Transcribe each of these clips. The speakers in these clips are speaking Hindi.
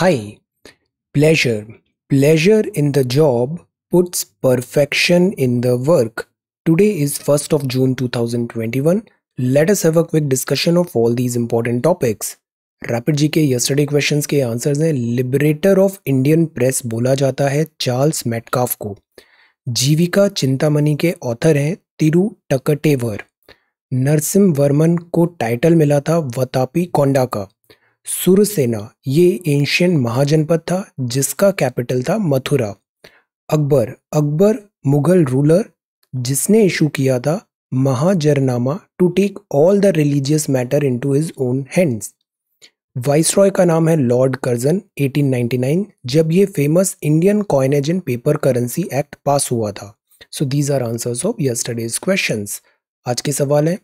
Hi, pleasure. Pleasure in the job puts perfection in the work. Today is 1st of June 2021. Let us have a quick discussion of all these important topics. Rapid G K yesterday questions के आंसर्स हैं लिबरेटर ऑफ़ इंडियन प्रेस बोला जाता है चार्ल्स मेटकाफ को जीविका चिंतामणि के ऑथर हैं तिरु टकटेवर नरसिम वर्मन को टाइटल मिला था वतापी कोंडा का सुरसेना, ये एशियन महाजनपद था, जिसका कैपिटल था मथुरा। अकबर अकबर मुगल रूलर जिसने इशू किया था Mahzarnama to take all the religious matter into his own hands viceroy का नाम है लॉर्ड कर्जन 1899 जब ये famous Indian coinage and paper currency act pass हुआ था। So these are answers of yesterday's questions आज के सवाल है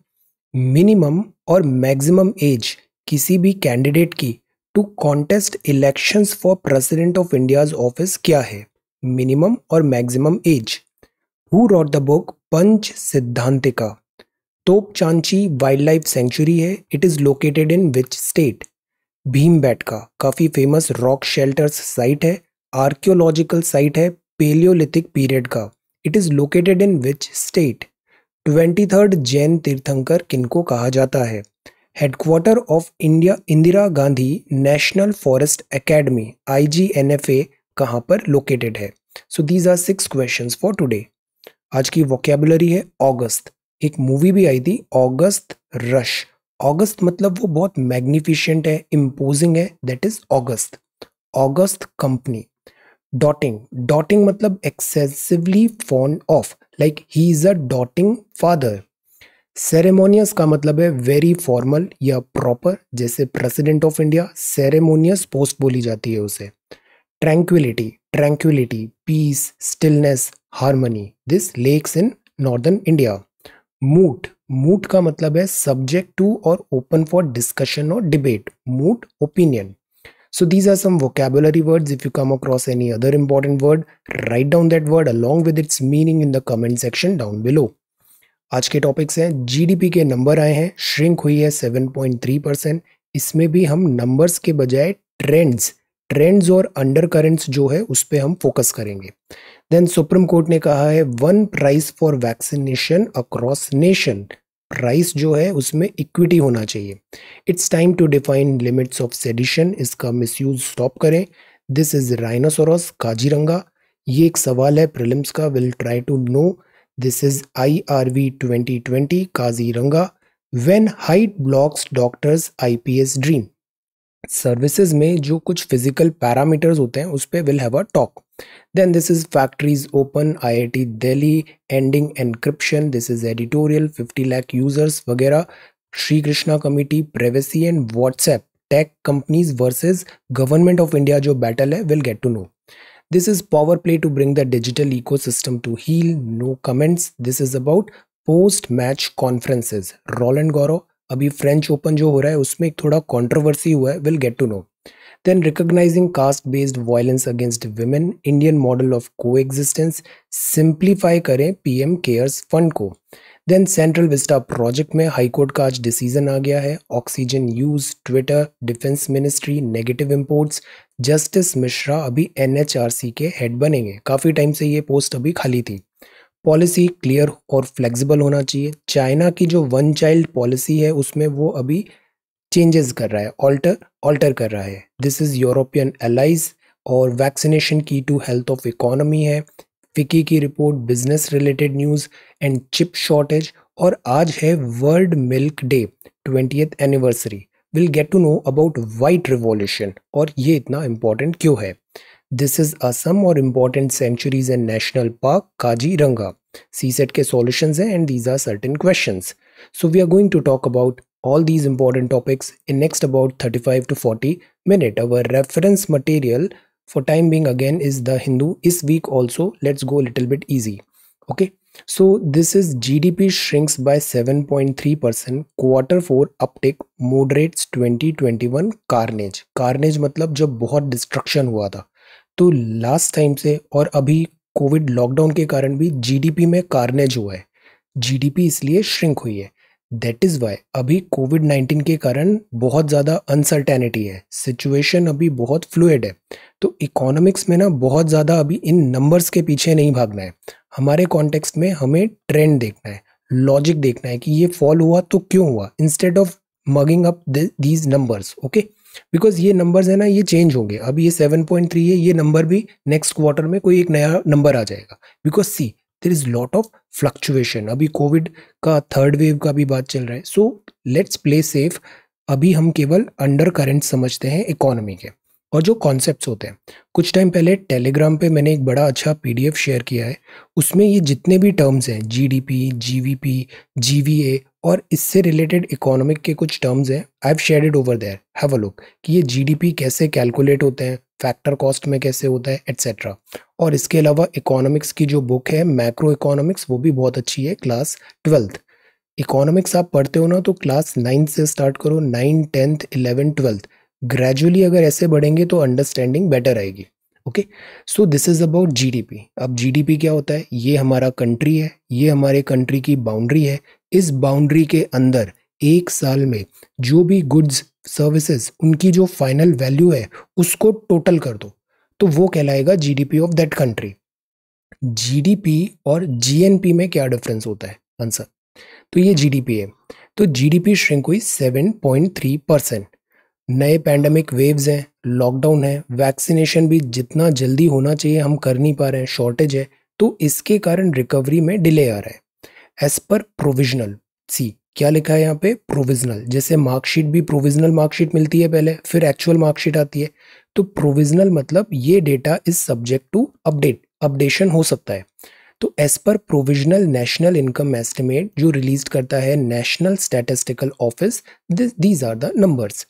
मिनिमम और मैक्सिमम एज किसी भी कैंडिडेट की to contest elections for president of India's office क्या है? मिनिमम और maximum age who wrote the book Panch Siddhantika Topchanchi wild life sanctuary है. It is located in which state Bhimbetka काफ़ी फ़ेमस रॉक शेल्टर्स साइट है. आर्कियोलॉजिकल साइट है. पेलियोलिथिक पीरियड का. It is located in which state twenty third Jain tirthankar किनको कहा जाता है? Headquarter of India Indira Gandhi national forest academy I G N F A कहाँ पर लोकेटेड है? So these are six question for today आज की वोकेबुलरी है ऑगस्ट एक मूवी भी आई थी ऑगस्ट रश ऑगस्ट मतलब वो बहुत मैग्निफिशेंट है इम्पोजिंग है that is august august company doting doting मतलब excessively fond of like he is a doting father ceremonious का मतलब है वेरी फॉर्मल या प्रॉपर जैसे president of India ceremonious post बोली जाती है उसे tranquillity tranquillity peace stillness harmony this lakes in northern India moot moot का मतलब है सब्जेक्ट टू और ओपन फॉर डिस्कशन और debate moot opinion So these are some vocabulary words. If you come across any other important word, write down that word along with its meaning in the comment section down below. आज के टॉपिक्स हैं। जीडीपी के नंबर आए हैं। श्रिंक हुई है 7.3 परसेंट इसमें भी हम नंबर्स के बजाय ट्रेंड्स ट्रेंड्स और अंडर करेंट्स जो है, उस पर हम फोकस करेंगे। देन सुप्रीम कोर्ट ने कहा है one price for vaccination across nation price जो है, उसमें इक्विटी होना चाहिए। It's time to define limits of sedition इसका मिसयूज स्टॉप करें। This is rhinoceros Kaziranga. ये एक सवाल है प्रिलिम्स का। Will try to know This is IRV 2020 Kaziranga, when height blocks doctors IPS dream. Services में जो कुछ फ़िज़िकल पैरामीटर्स होते हैं, उस पर will have a talk then this is factories open IIT Delhi ending encryption this is editorial 50 lakh users वगैरह Shri Krishna committee privacy and WhatsApp tech companies versus government of India जो बैटल है will get to know This is power play to bring the digital ecosystem to heal. No comments. This is about post match conferences Roland Garros अभी फ्रेंच ओपन जो हो रहा है, उसमें एक थोड़ा कंट्रोवर्सी हुआ है will get to know then recognising caste based violence against women Indian model of coexistence simplify करें पीएम केयर्स फंड को देन सेंट्रल विस्टा प्रोजेक्ट में हाईकोर्ट का आज डिसीज़न आ गया है oxygen use Twitter defence ministry negative imports justice Mishra अभी एनएचआरसी के हेड बनेंगे काफ़ी टाइम से ये पोस्ट अभी खाली थी पॉलिसी क्लियर और फ्लेक्सिबल होना चाहिए चाइना की जो वन चाइल्ड पॉलिसी है उसमें वो अभी चेंजेस कर रहा है ऑल्टर ऑल्टर कर रहा है दिस इज़ यूरोपियन एलाइज और वैक्सीनेशन की टू हेल्थ ऑफ़ इकोनॉमी है फिकी की report business related news and chip shortage और आज है world milk day twenty anniversary will get to know about white revolution और ये इतना इम्पोर्टेंट क्यों है? दिस इज़ असम और important sanctuaries and national park Kaziranga see set के सॉल्यूशन हैं and these are certain question so we are going to talk about all these important topics in next about 35 to 40 minute. Our reference material for time being again is the hindu this week also let's go a little bit easy okay so this is gdp shrinks by 7.3 percent quarter four uptick moderates 2021 carnage carnage मतलब जब बहुत डिस्ट्रक्शन हुआ था तो लास्ट टाइम से और अभी कोविड लॉकडाउन के कारण भी जीडीपी में कार्नेज हुआ है जीडीपी इसलिए श्रिंक हुई है दैट इज़ वाई अभी कोविड नाइन्टीन के कारण बहुत ज़्यादा अनसर्टेनिटी है। सिचुएशन अभी बहुत फ्लूड है। तो इकोनॉमिक्स में ना बहुत ज़्यादा अभी इन नंबर्स के पीछे नहीं भागना है। हमारे कॉन्टेक्स्ट में हमें ट्रेंड देखना है। लॉजिक देखना है कि ये फॉल हुआ तो क्यों हुआ? Instead of mugging up these numbers okay because ये नंबर्स है ना, ये चेंज होंगे। अभी ये सेवन पॉइंट थ्री है, ये नंबर भी नेक्स्ट क्वार्टर में कोई एक नया नंबर आ जाएगा। Because see there is lot of fluctuation अभी कोविड का थर्ड वेव का भी बात चल रहा है। सो लेट्स प्ले सेफ़ अभी हम केवल अंडर करेंट समझते हैं इकोनॉमी के और जो कॉन्सेप्ट्स होते हैं। कुछ टाइम पहले टेलीग्राम पे मैंने एक बड़ा अच्छा पीडीएफ शेयर किया है। उसमें ये जितने भी टर्म्स हैं जीडीपी जीवीपी जीवीए और इससे रिलेटेड इकोनॉमिक के कुछ टर्म्स हैं I have share it over there have a look कि ये जीडीपी कैसे कैलकुलेट होते हैं फैक्टर कॉस्ट में कैसे होता है एट्सेट्रा और इसके अलावा इकोनॉमिक्स की जो बुक है मैक्रो इकोनॉमिक्स वो भी बहुत अच्छी है क्लास ट्वेल्थ इकोनॉमिक्स आप पढ़ते हो ना तो क्लास नाइन्थ से स्टार्ट करो nine tenth eleven twelfth gradually अगर ऐसे बढ़ेंगे तो अंडरस्टैंडिंग बेटर आएगी. Okay so this is about GDP अब जीडीपी क्या होता है? ये हमारा कंट्री है, ये हमारे कंट्री की बाउंड्री है. इस बाउंड्री के अंदर एक साल में जो भी गुड्स सर्विसेज़ उनकी जो फाइनल वैल्यू है, उसको टोटल कर दो। तो वो कहलाएगा GDP of that country GDP और जीएनपी में क्या डिफरेंस होता है? आंसर तो ये जीडीपी है। तो जीडीपी श्रिंक हुई सेवन पॉइंट थ्री परसेंट नए पैंडमिक वेव्स हैं लॉकडाउन है वैक्सीनेशन भी जितना जल्दी होना चाहिए, हम कर नहीं पा रहे हैं शॉर्टेज है तो इसके कारण रिकवरी में डिले आ रहा है। एज पर प्रोविजनल सी क्या लिखा है यहाँ पे? प्रोविजनल जैसे मार्कशीट भी प्रोविजनल मार्कशीट मिलती है पहले, फिर एक्चुअल मार्कशीट आती है। तो प्रोविजनल मतलब ये data is subject to update updation हो सकता है। तो as per provisional national income estimate जो रिलीज़ करता है national statistical office these are the numbers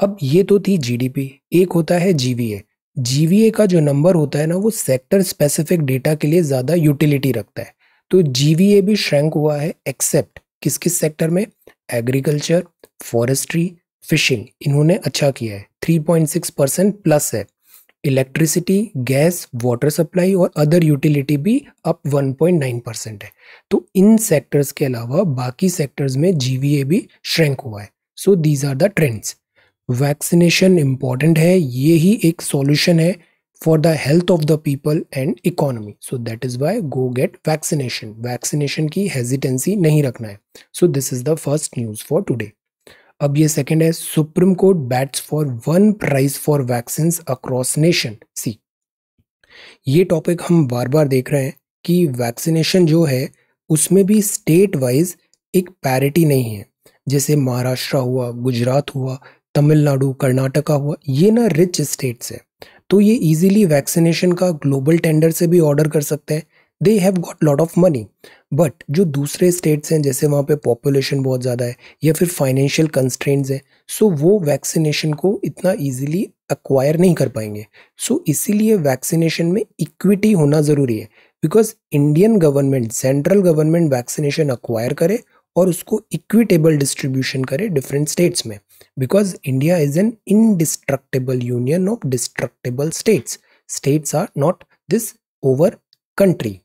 अब ये तो थी जीडीपी एक होता है जीवीए जीवीए का जो नंबर होता है ना, वो सेक्टर स्पेसिफिक डेटा के लिए ज़्यादा यूटिलिटी रखता है। तो जीवीए भी श्रैंक हुआ है एक्सेप्ट किस किस सेक्टर में? एग्रीकल्चर फॉरेस्ट्री फिशिंग इन्होंने अच्छा किया है। 3.6 परसेंट प्लस है। इलेक्ट्रिसिटी गैस वाटर सप्लाई और अदर यूटिलिटी भी अप 1.9 परसेंट है। तो इन सेक्टर्स के अलावा बाकी सेक्टर्स में जीवीए भी श्रैंक हुआ है। So these are the trends vaccination important है। ये ही एक सॉल्यूशन है। For the health of the people and economy so that is why go get vaccination vaccination की हेजिटेंसी नहीं रखना है। So this is the first news for today अब ये सेकंड है supreme court bats for one price for vaccine across nation see ये टॉपिक हम बार बार देख रहे हैं कि वैक्सीनेशन जो है, उसमें भी स्टेट वाइज एक पैरिटी नहीं है। जैसे महाराष्ट्र हुआ, गुजरात हुआ, तमिलनाडु, कर्नाटका हुआ, ये ना रिच स्टेट्स है। तो ये इजीली वैक्सीनेशन का ग्लोबल टेंडर से भी ऑर्डर कर सकते हैं। They have got lot of money but जो दूसरे स्टेट्स हैं जैसे वहाँ पे पॉपुलेशन बहुत ज़्यादा है या फिर फाइनेंशियल कंस्ट्रेंट्स हैं सो वो वैक्सीनेशन को इतना इजीली अक्वायर नहीं कर पाएँगे। सो so, इसीलिए वैक्सीनेशन में इक्विटी होना ज़रूरी है because Indian government central government vaccination acquire करे और उसको इक्विटेबल डिस्ट्रीब्यूशन करे डिफरेंट स्टेट्स में। Because India is an indestructible union of destructible states states are not this over country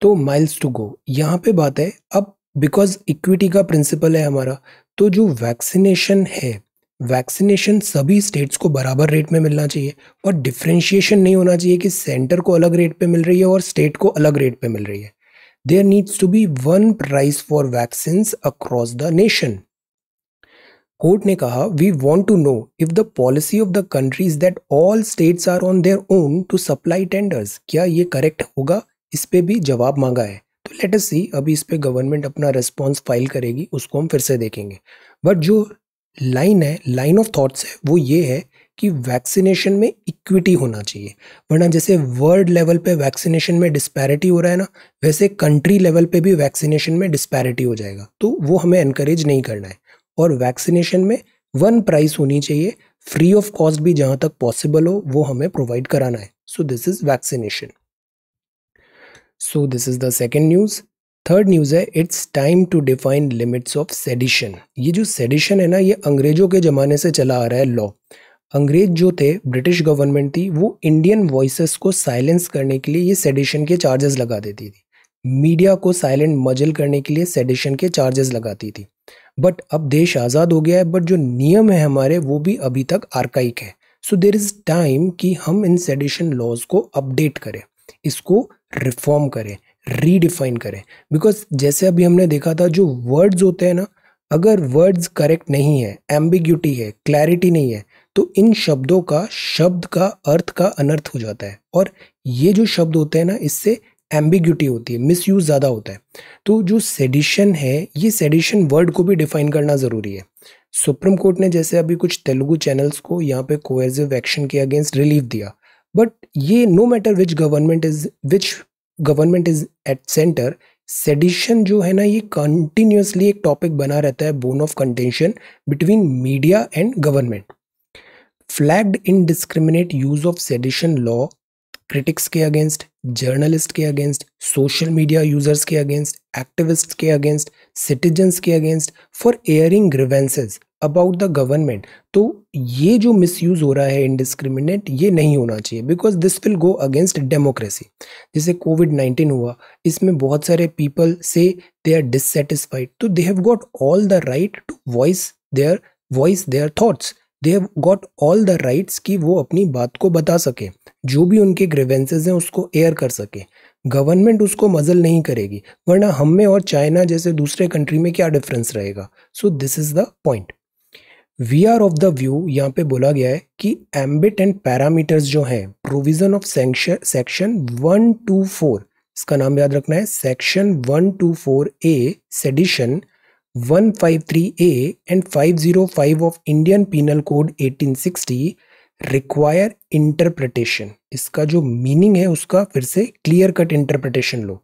तो माइल्स टू गो यहाँ पे बात है, अब बिकॉज़ इक्विटी का प्रिंसिपल है हमारा तो जो वैक्सीनेशन है वैक्सीनेशन सभी स्टेट्स को बराबर रेट में मिलना चाहिए, और डिफ्रेंशिएशन नहीं होना चाहिए कि सेंटर को अलग रेट पे मिल रही है और स्टेट को अलग रेट पे मिल रही है। There needs to be one price for vaccine across the nation court ने कहा we want to know if the policy of the countries that all states are on their own to supply tenders क्या ये करेक्ट होगा? इस पे भी जवाब मांगा है। तो लेट अस सी अभी इस पे गवर्नमेंट अपना रिस्पॉन्स फ़ाइल करेगी, उसको हम फिर से देखेंगे। बट जो लाइन है लाइन ऑफ़ थॉट्स है, वो ये है कि वैक्सीनेशन में इक्विटी होना चाहिए। वरना जैसे वर्ल्ड लेवल पे वैक्सीनेशन में डिस्पैरिटी हो रहा है ना, वैसे कंट्री लेवल पे भी वैक्सीनेशन में डिस्पैरिटी हो जाएगा। तो वो हमें एनकरेज नहीं करना है। और वैक्सीनेशन में वन प्राइस होनी चाहिए। फ्री ऑफ़ कॉस्ट भी जहाँ तक पॉसिबल हो, वो हमें प्रोवाइड कराना है। So this is vaccination so this is the second news third news है it's time to define limits of sedition ये जो सेडिशन है ना, ये अंग्रेज़ों के ज़माने से चला आ रहा है लॉ अंग्रेज़ जो थे ब्रिटिश गवर्नमेंट थी, वो इंडियन वॉइस को साइलेंस करने के लिए ये सेडिशन के चार्जेस लगा देती थी। मीडिया को साइलेंट मजल करने के लिए सेडिशन के चार्जेस लगाती थी। बट अब देश आज़ाद हो गया है बट जो नियम है हमारे, वो भी अभी तक आर्काइक है। सो देर इज़ टाइम कि हम इन सेडिशन लॉज को अपडेट करें, इसको रिफॉर्म करें रीडिफाइन करें। बिकॉज़ जैसे अभी हमने देखा था, जो वर्ड्स होते हैं ना, अगर वर्ड्स करेक्ट नहीं है एम्बिग्यूटी है क्लैरिटी नहीं है तो इन शब्दों का, शब्द का, अर्थ का अनर्थ हो जाता है। और ये जो शब्द होते हैं ना, इससे एम्बिग्यूटी होती है मिस यूज़ ज़्यादा होता है। तो जो सेडिशन है, ये सेडिशन वर्ड को भी डिफाइन करना ज़रूरी है। सुप्रीम कोर्ट ने जैसे अभी कुछ तेलुगु चैनल्स को यहाँ पे कोएजिव एक्शन के अगेंस्ट रिलीफ दिया। बट ये no matter which government is which government is at center sedition जो है ना, ये कंटिन्यूसली एक टॉपिक बना रहता है bone of contention between media and government flagged indiscriminate use of sedition law critics के अगेंस्ट जर्नलिस्ट के अगेंस्ट सोशल मीडिया यूज़र्स के अगेंस्ट एक्टिविस्ट के अगेंस्ट सिटीजन्स के against for airing grievances about the government तो ये जो मिसयूज हो रहा है इनडिस्क्रिमिनेट ये नहीं होना चाहिए because this will go against democracy जैसे कोविड नाइन्टीन हुआ, इसमें बहुत सारे पीपल से दे आर डिससेटिस्फाइड तो they have got all the right to voice their voice their thoughts they have got all the rights कि वो अपनी बात को बता सके। जो भी उनके ग्रेवेंसेज हैं, उसको एयर कर सके। गवर्नमेंट उसको मजल नहीं करेगी। वरना हम में और चाइना जैसे दूसरे कंट्री में क्या डिफरेंस रहेगा? So this is the point we are of the view यहाँ पे बोला गया है कि एम्बिट एंड पैरामीटर्स जो हैं provision of section one two four इसका नाम याद रखना है section one two four A sedition 153A and 505 of Indian Penal Code 1860 require interpretation इसका जो मीनिंग है, उसका फिर से clear cut interpretation low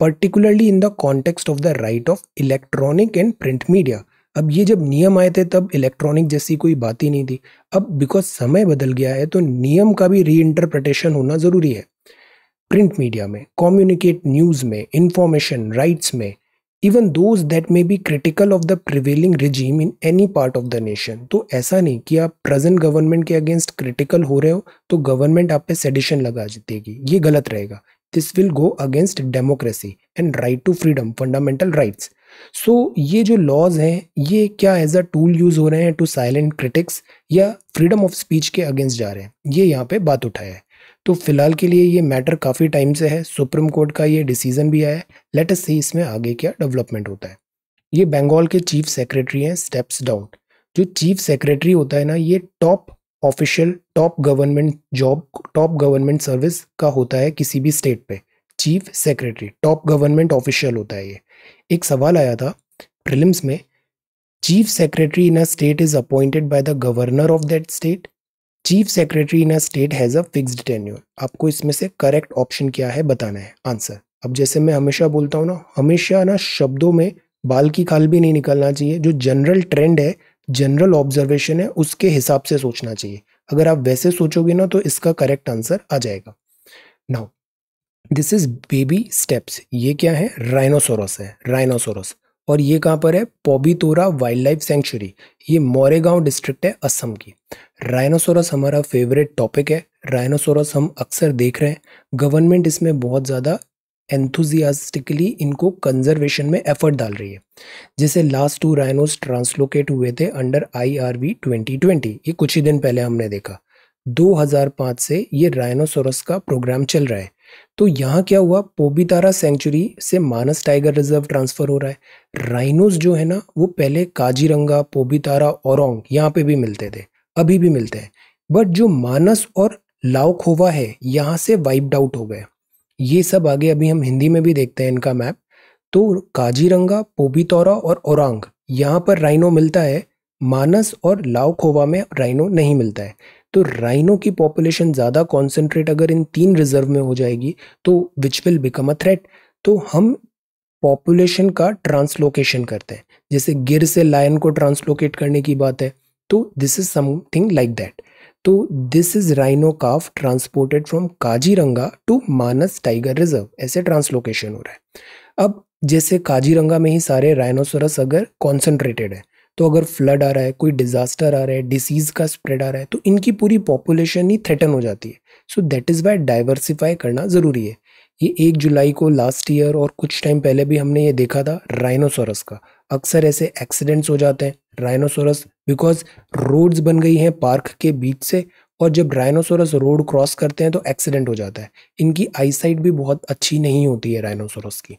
particularly in the context of the right of electronic and print media अब ये जब नियम आए थे, तब इलेक्ट्रॉनिक जैसी कोई बात ही नहीं थी। अब बिकॉज़ समय बदल गया है तो नियम का भी री इंटरप्रिटेशन होना ज़रूरी है। प्रिंट मीडिया में कम्युनिकेट न्यूज़ में इंफॉर्मेशन राइट्स में even those that may be critical of the prevailing regime in any part of the nation तो ऐसा नहीं कि आप प्रेजेंट गवर्नमेंट के अगेंस्ट क्रिटिकल हो रहे हो तो गवर्नमेंट आप पे सेडिशन लगा देगी। ये गलत रहेगा। This will go against democracy and right to freedom fundamental rights so ये जो लॉज हैं, ये क्या एज अ टूल यूज़ हो रहे हैं टू साइलेंट क्रिटिक्स या फ्रीडम ऑफ़ स्पीच के अगेंस्ट जा रहे हैं? ये यहाँ पे बात उठाया है। तो फ़िलहाल के लिए ये मैटर काफ़ी टाइम से है। सुप्रीम कोर्ट का ये डिसीज़न भी आया है। लेट अस सी इसमें आगे क्या डेवलपमेंट होता है। ये बंगाल के चीफ सेक्रेटरी हैं स्टेप्स डाउन जो चीफ सेक्रेटरी होता है ना, ये top official top government job top government service का होता है किसी भी स्टेट पे। Chief secretary top government official होता है ये। एक सवाल आया था प्रिलिम्स में। Chief secretary in a state is appointed by the governor of that state chief secretary in a state has a fixed tenure. आपको इसमें से करेक्ट ऑप्शन क्या है बताना है। आंसर। अब जैसे मैं हमेशा बोलता हूँ ना, हमेशा ना शब्दों में बाल की खाल भी नहीं निकलना चाहिए। जो जनरल ट्रेंड है, जनरल ऑब्जर्वेशन है, उसके हिसाब से सोचना चाहिए। अगर आप वैसे सोचोगे ना तो इसका करेक्ट आंसर आ जाएगा। Now this is baby steps ये क्या है? राइनोसोरस है। राइनोसोरस और ये कहाँ पर है? पोबीतोरा वाइल्ड लाइफ सेंचुरी ये मोरेगांव डिस्ट्रिक्ट है असम की। राइनोसोरस हमारा फेवरेट टॉपिक है। राइनोसोरस हम अक्सर देख रहे हैं। गवर्नमेंट इसमें बहुत ज़्यादा एंथुजियास्टिकली इनको कंजर्वेशन में एफर्ट डाल रही है। जैसे लास्ट टू राइनोस ट्रांसलोकेट हुए थे under I R V twenty twenty ये कुछ ही दिन पहले हमने देखा। 2005 से ये राइनोसोरस का प्रोग्राम चल रहा है। तो यहाँ क्या हुआ? पोबीतारा सेंचुरी से मानस टाइगर रिज़र्व ट्रांसफ़र हो रहा है। राइनोस जो है ना, वो पहले काजीरंगा, पोबितारा, औरोंग यहाँ पे भी मिलते थे, अभी भी मिलते हैं। बट जो मानस और लाओखोवा है, यहाँ से वाइप्ड आउट हो गए। ये सब आगे अभी हम हिंदी में भी देखते हैं इनका मैप तो काजीरंगा, पोबितौरा और औरंग, यहाँ पर राइनो मिलता है, मानस और लाओखोवा में राइनो नहीं मिलता है। तो राइनो की पॉपुलेशन ज़्यादा कॉन्सेंट्रेट अगर इन तीन रिज़र्व में हो जाएगी तो which will become a threat तो हम पॉपुलेशन का ट्रांसलोकेशन करते हैं। जैसे गिर से लायन को ट्रांसलोकेट करने की बात है तो this is something like that तो this is rhino calf transported from Kaziranga to Manas tiger reserve ऐसे ट्रांसलोकेशन हो रहा है। अब जैसे काजीरंगा में ही सारे राइनोसोरस अगर कॉन्सेंट्रेटेड है तो अगर फ्लड आ रहा है, कोई डिजास्टर आ रहा है डिसीज का स्प्रेड आ रहा है तो इनकी पूरी पॉपुलेशन ही थ्रेटन हो जाती है। So that is why diversify करना ज़रूरी है। ये एक जुलाई को लास्ट ईयर और कुछ टाइम पहले भी हमने ये देखा था राइनोसोरस का। अक्सर ऐसे एक्सीडेंट्स हो जाते हैं राइनोसोरस बिकॉज़ रोड्स बन गई हैं पार्क के बीच से और जब राइनोसोरस रोड क्रॉस करते हैं तो एक्सीडेंट हो जाता है। इनकी आईसाइट भी बहुत अच्छी नहीं होती है राइनोसोरस की।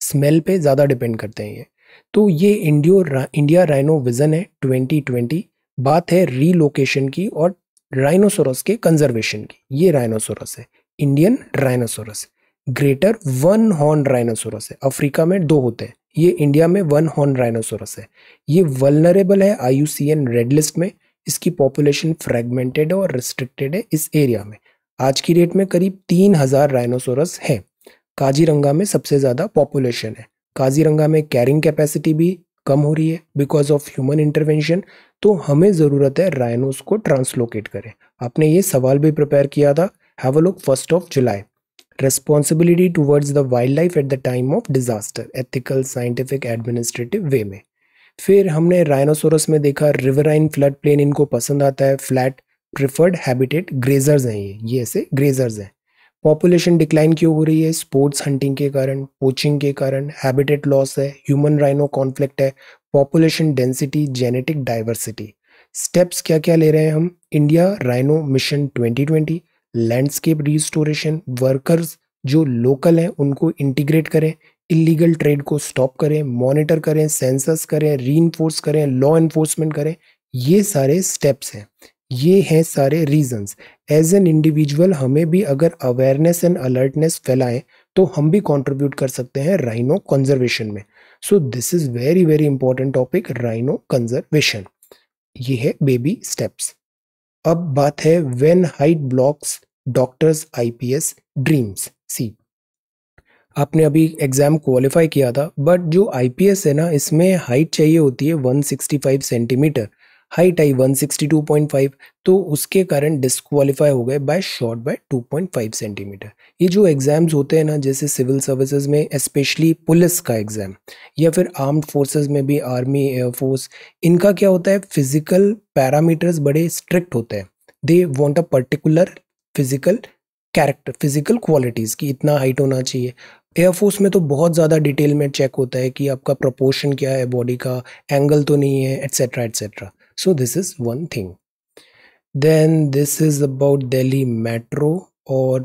स्मेल पे ज़्यादा डिपेंड करते हैं ये। तो ये इंडियो इंडिया राइनो विजन है 2020 बात है रीलोकेशन की और राइनोसोरस के कंजर्वेशन की। ये राइनोसोरस है, Indian rhinoceros. Greater one horn rhinoceros है, अफ्रीका में दो होते हैं। ये इंडिया में वन हॉर्न राइनोसोरस है। ये वलनरेबल है आईयूसीएन रेड लिस्ट में। इसकी पॉपुलेशन फ्रेगमेंटेड और रिस्ट्रिक्टेड है इस एरिया में। आज की डेट में करीब तीन हज़ार राइनोसोरस है। काजीरंगा में सबसे ज़्यादा पॉपुलेशन है। काजीरंगा में कैरिंग कैपेसिटी भी कम हो रही है बिकॉज़ ऑफ़ ह्यूमन इंटरवेंशन तो हमें ज़रूरत है राइनोस को ट्रांसलोकेट करें। आपने ये सवाल भी प्रिपेयर किया था। Have a look first of July responsibility responsibility towards the wildlife at the time of disaster, ethical, scientific, administrative way में। फिर हमने राइनोसोरस में देखा रिवराइन फ्लड प्लेन इनको पसंद आता है फ्लैट प्रिफर्ड हैबिटेट ग्रेजर्स हैं ये। ये ऐसे ग्रेजर्स हैं। पॉपुलेशन डिक्लाइन क्यों हो रही है? स्पोर्ट्स हंटिंग के कारण पोचिंग के कारण हैबिटेट लॉस है ह्यूमन राइनो कॉन्फ्लिक्ट है population density genetic diversity steps क्या क्या ले रहे हैं हम? India rhino mission 2020 landscape restoration workers जो लोकल हैं, उनको इंटीग्रेट करें इलीगल ट्रेड को स्टॉप करें मॉनिटर करें सेंसस करें री करें लॉ इन्फोर्समेंट करें, ये सारे स्टेप्स हैं। ये हैं सारे रीजंस एज एन इंडिविजुअल हमें भी अगर अवेयरनेस एंड अलर्टनेस फैलाएँ तो हम भी कंट्रीब्यूट कर सकते हैं राइनो कंजर्वेशन में. So this is very very important topic rhino conservation ये है बेबी स्टेप्स अब बात है when height blocks doctors IPS dreams see आपने अभी एग्ज़ाम क्वालिफाई किया था बट जो आईपीएस है ना, इसमें हाइट चाहिए होती है 165 सेंटीमीटर हाइट आई 162.5 तो उसके कारण डिस्क्वालीफाई हो गए बाय शॉर्ट बाय 2.5 सेंटीमीटर ये जो एग्ज़ाम्स होते हैं ना, जैसे सिविल सर्विसेज़ में स्पेशली पुलिस का एग्ज़ाम या फिर आर्म्ड फोर्सेस में भी आर्मी एयरफोर्स इनका क्या होता है फ़िज़िकल पैरामीटर्स बड़े स्ट्रिक्ट होते हैं. They want a particular physical character physical qualities की इतना हाइट होना चाहिए. एयरफोर्स में तो बहुत ज़्यादा डिटेल में चेक होता है कि आपका प्रपोर्शन क्या है बॉडी का एंगल तो नहीं है etcetera etcetera So, this is one thing. Then this is about Delhi Metro or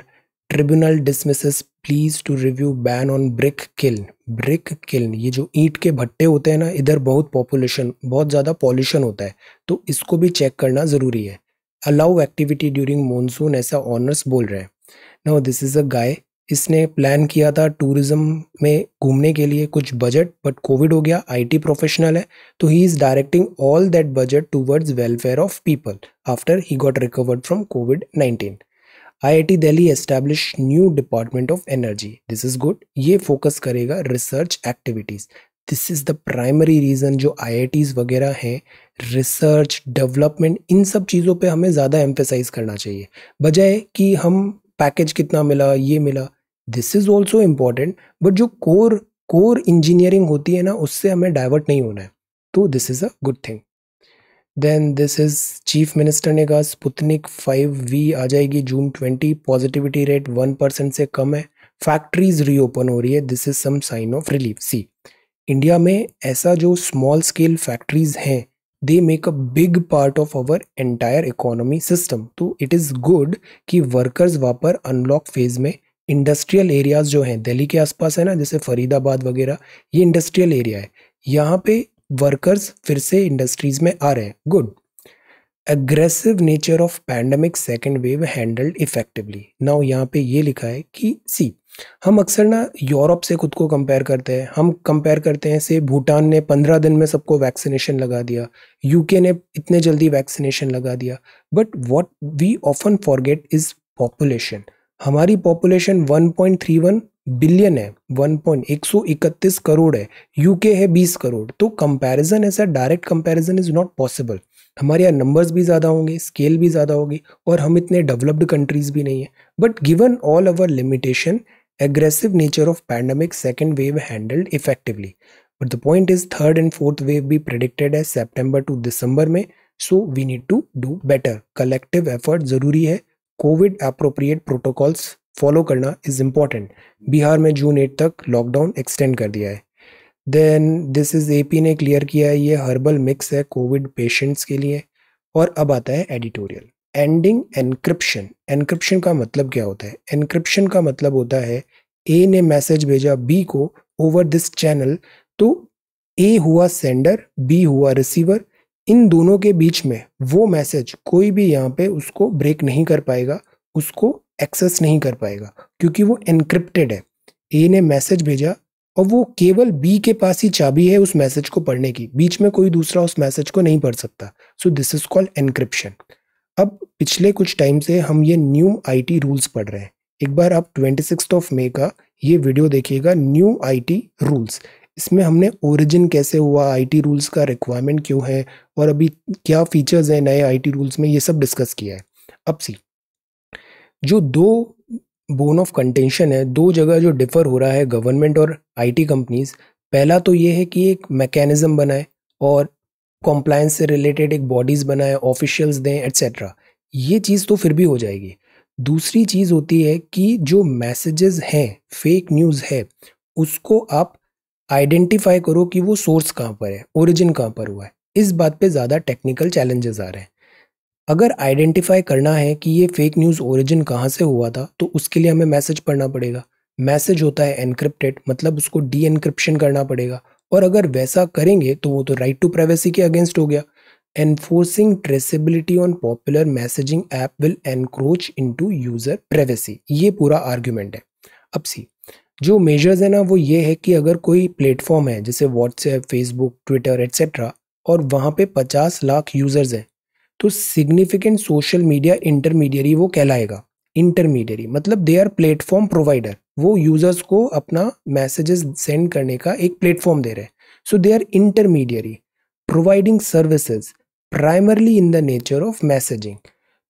tribunal dismisses pleas to review ban on brick kiln brick kiln ये जो ईंट के भट्टे होते हैं ना, इधर बहुत पॉपुलेशन बहुत ज़्यादा पॉल्यूशन होता है। तो इसको भी चेक करना ज़रूरी है। अलाउ एक्टिविटी ड्यूरिंग मानसून ऐसा ऑनर्स बोल रहे हैं। No this is a guy इसने प्लान किया था टूरिज़्म में घूमने के लिए कुछ बजट बट कोविड हो गया आईटी प्रोफेशनल है तो he is directing all that budget towards welfare of people after he got recovered from COVID nineteen IIT Delhi establish new department of energy this is good ये फोकस करेगा research activities this is the primary reason जो आई वगैरह हैं रिसर्च डेवलपमेंट इन सब चीज़ों पे हमें ज़्यादा एम्फेसाइज करना चाहिए। बजाय कि हम पैकेज कितना मिला, ये मिला this is also important but जो कोर कोर इंजीनियरिंग होती है ना, उससे हमें डाइवर्ट नहीं होना है। तो this is a good thing then this is chief minister ने कहा स्पुतनिक फाइव वी आ जाएगी June twenty positivity rate one percent से कम है। फैक्ट्रीज रीओपन हो रही है। This is some sign of relief see India में ऐसा जो स्मॉल स्केल फैक्ट्रीज हैं they make a big part of our entire economy system तो इट इज़ गुड कि वर्कर्स वहाँ पर अनलॉक फ़ेज़ में इंडस्ट्रियल एरियाज़ जो हैं, दिल्ली के आसपास है ना, जैसे फरीदाबाद वगैरह, ये इंडस्ट्रियल एरिया है। यहाँ पे वर्कर्स फिर से इंडस्ट्रीज़ में आ रहे हैं। Good aggressive nature of pandemic second wave handled effectively now यहाँ पे ये लिखा है कि सी हम अक्सर ना यूरोप से खुद को कंपेयर करते हैं। हम कंपेयर करते हैं से भूटान ने पंद्रह दिन में सबको वैक्सीनेशन लगा दिया। यूके ने इतने जल्दी वैक्सीनेशन लगा दिया। But what we often forget is population हमारी पॉपुलेशन 1.31 बिलियन है 1.131 करोड़ है यूके है 20 करोड़। तो कंपैरिजन ऐसा direct comparison is not possible हमारे यहाँ नंबर्स भी ज़्यादा होंगे स्केल भी ज़्यादा होगी और हम इतने डेवलप्ड कंट्रीज़ भी नहीं है। But given all our limitation aggressive nature of pandemic second wave handled effectively but the point is third and fourth wave भी प्रडिक्टेड है सेप्टेम्बर टू दिसंबर में so we need to do better collective effort ज़रूरी है। Covid अप्रोप्रिएट प्रोटोकॉल्स फॉलो करना इज़ इंपॉर्टेंट बिहार में जून एट तक लॉकडाउन एक्सटेंड कर दिया है। देन दिस इज़ एपी ने क्लियर किया है, ये हर्बल मिक्स है कोविड पेशेंट्स के लिए। और अब आता है एडिटोरियल एंडिंग एनक्रिप्शन एनक्रिप्शन का मतलब क्या होता है? एनक्रिप्शन का मतलब होता है ए ने मैसेज भेजा बी को ओवर दिस चैनल तो ए हुआ सेंडर बी हुआ रिसीवर इन दोनों के बीच में वो मैसेज कोई भी यहाँ पे उसको ब्रेक नहीं कर पाएगा, उसको एक्सेस नहीं कर पाएगा, क्योंकि वो एनक्रिप्टेड है। ए ने मैसेज भेजा और वो केवल बी के पास ही चाबी है उस मैसेज को पढ़ने की। बीच में कोई दूसरा उस मैसेज को नहीं पढ़ सकता। So this is called encryption अब पिछले कुछ टाइम से हम ये न्यू आईटी रूल्स पढ़ रहे हैं। एक बार आप ट्वेंटी ऑफ़ मे का ये वीडियो देखिएगा न्यू आईटी रूल्स इसमें हमने ओरिजिन कैसे हुआ आईटी रूल्स का रिक्वायरमेंट क्यों है, और अभी क्या फीचर्स हैं नए आईटी रूल्स में, ये सब डिस्कस किया है। अब सी जो दो बोन ऑफ़ कंटेंशन है, दो जगह जो डिफर हो रहा है गवर्नमेंट और आईटी कंपनीज़ पहला तो ये है कि एक मैकेनिज्म बनाए और कॉम्प्लायंस से रिलेटेड एक बॉडीज बनाए ऑफिशियल्स दें एट्सेट्रा ये चीज़ तो फिर भी हो जाएगी। दूसरी चीज़ होती है कि जो मैसेजेस हैं फेक न्यूज़ है, उसको आप आइडेंटिफाई करो कि वो सोर्स कहाँ पर है, ओरिजिन कहाँ पर हुआ है। इस बात पे ज़्यादा टेक्निकल चैलेंजेस आ रहे हैं। अगर आइडेंटिफाई करना है कि ये फेक न्यूज़ ओरिजिन कहाँ से हुआ था तो उसके लिए हमें मैसेज पढ़ना पड़ेगा। मैसेज होता है एनक्रिप्टेड मतलब उसको डी करना पड़ेगा। और अगर वैसा करेंगे तो वो तो राइट टू प्राइवेसी के अगेंस्ट हो गया। Enforcing traceability on popular messaging app will encroach into user privacy ये पूरा आर्ग्यूमेंट है। अब सी जो मेजर्स है ना, वो ये है कि अगर कोई प्लेटफॉर्म है, जैसे व्हाट्सएप फेसबुक ट्विटर एट्सेट्रा और वहाँ पे 50 लाख यूज़र्स हैं तो सिग्निफिकेंट सोशल मीडिया इंटरमीडियरी वो कहलाएगा। इंटरमीडियरी मतलब दे आर प्लेटफॉर्म प्रोवाइडर वो यूज़र्स को अपना मैसेजेस सेंड करने का एक प्लेटफॉर्म दे रहे हैं। So they are intermediary providing services primarily in the nature of messaging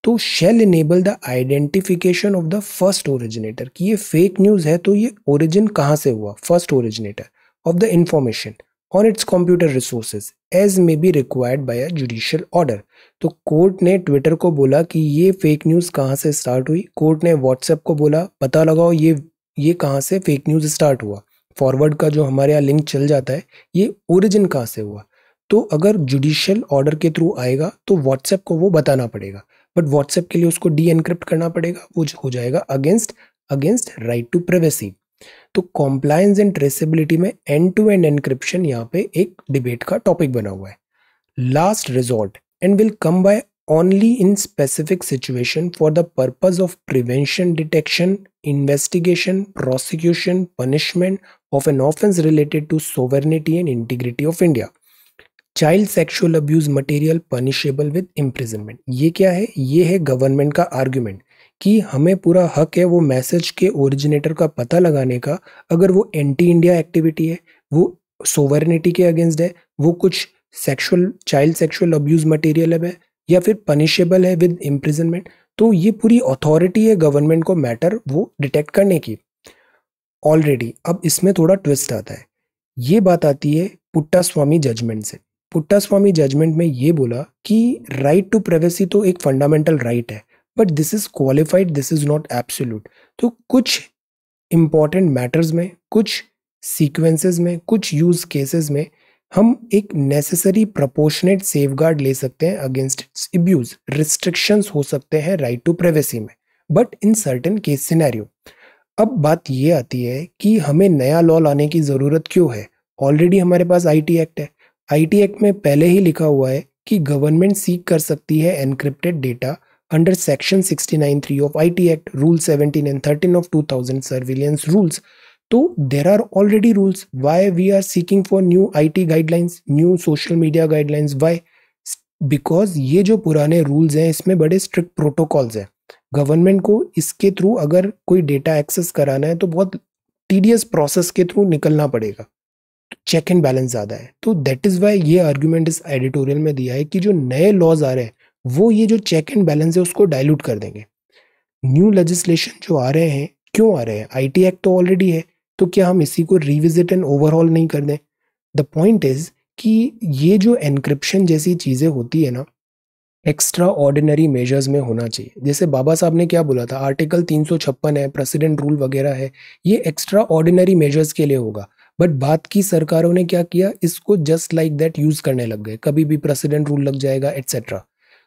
तो shall enable the identification of the first originator कि ये फेक न्यूज़ है तो ये ओरिजिन कहाँ से हुआ? First originator of the information on its computer resources as may be required by a judicial order तो कोर्ट ने ट्विटर को बोला कि ये फेक न्यूज़ कहाँ से स्टार्ट हुई? कोर्ट ने व्हाट्सएप को बोला, पता लगाओ ये ये कहाँ से फेक न्यूज़ स्टार्ट हुआ? फॉरवर्ड का जो हमारे यहाँ लिंक चल जाता है, ये ओरिजिन कहाँ से हुआ? तो अगर जुडिशियल ऑर्डर के थ्रू आएगा तो व्हाट्सएप को वो बताना पड़ेगा। बट व्हाट्सएप के लिए उसको डी एनक्रिप्ट करना पड़ेगा, वो हो जाएगा against against right to privacy तो कॉम्प्लायंस एंड ट्रेसिबिलिटी में एंड टू एंड एनक्रिप्शन यहाँ पे एक डिबेट का टॉपिक बना हुआ है। Last resort and will come by only in specific situation for the purpose of prevention detection investigation prosecution punishment of an offence related to sovereignty and integrity of India child sexual abuse material punishable with imprisonment ये क्या है? ये है गवर्नमेंट का आर्ग्यूमेंट कि हमें पूरा हक है वो मैसेज के ओरिजिनेटर का पता लगाने का। अगर वो एंटी इंडिया एक्टिविटी है, वो सोवरनिटी के अगेंस्ट है, वो कुछ sexual child sexual abuse material है, या फिर पनिशेबल है विद इम्प्रिजनमेंट तो ये पूरी अथॉरिटी है गवर्नमेंट को मैटर वो डिटेक्ट करने की। ऑलरेडी अब इसमें थोड़ा ट्विस्ट आता है। ये बात आती है पुट्टा स्वामी जजमेंट से। पुट्टा स्वामी जजमेंट में ये बोला कि राइट टू प्राइवेसी तो एक फंडामेंटल राइट right है but this is qualified this is not absolute तो कुछ इंपॉर्टेंट मैटर्स में, कुछ सीक्वेंसेस में, कुछ यूज़ केसेस में हम एक नेसेसरी प्रपोर्शनेट सेफगार्ड ले सकते हैं अगेंस्ट अब्यूज रिस्ट्रिक्शंस हो सकते हैं राइट टू प्राइवेसी में but in certain case scenario अब बात ये आती है कि हमें नया लॉ लाने की ज़रूरत क्यों है? ऑलरेडी हमारे पास आईटी एक्ट है। आईटी एक्ट में पहले ही लिखा हुआ है कि गवर्नमेंट सीख कर सकती है encrypted data under section 69.3 of IT act rule 17 and 13 of 2000 surveillance rules तो there are already rules why we are seeking for new IT guidelines new social media guidelines why because ये जो पुराने रूल्स हैं, इसमें बड़े स्ट्रिक्ट प्रोटोकॉल्स हैं। गवर्नमेंट को इसके थ्रू अगर कोई डेटा एक्सेस कराना है तो बहुत टीडियस प्रोसेस के थ्रू निकलना पड़ेगा। चेक एंड बैलेंस ज़्यादा है। तो दैट इज़ वाई ये आर्ग्यूमेंट इस एडिटोरियल में दिया है कि जो नए लॉज आ रहे हैं, वो ये जो चेक एंड बैलेंस है, उसको डायलूट कर देंगे। न्यू लेजिस्लेशन जो आ रहे हैं, क्यों आ रहे हैं? आईटी एक्ट तो ऑलरेडी है तो क्या हम इसी को रिविजिट एंड ओवरऑल नहीं कर दें? द पॉइंट इज़ कि ये जो एनक्रिप्शन जैसी चीज़ें होती है ना एक्स्ट्रा ऑर्डिनरी मेजर्स में होना चाहिए। जैसे बाबा साहब ने क्या बोला था? आर्टिकल तीन सौ छप्पन है प्रेसिडेंट रूल वगैरह है, ये एक्स्ट्रा ऑर्डिनरी मेजर्स के लिए होगा। बट बात की सरकारों ने क्या किया? इसको जस्ट लाइक दैट यूज़ करने लग गए। कभी भी प्रेसिडेंट रूल लग जाएगा etcetera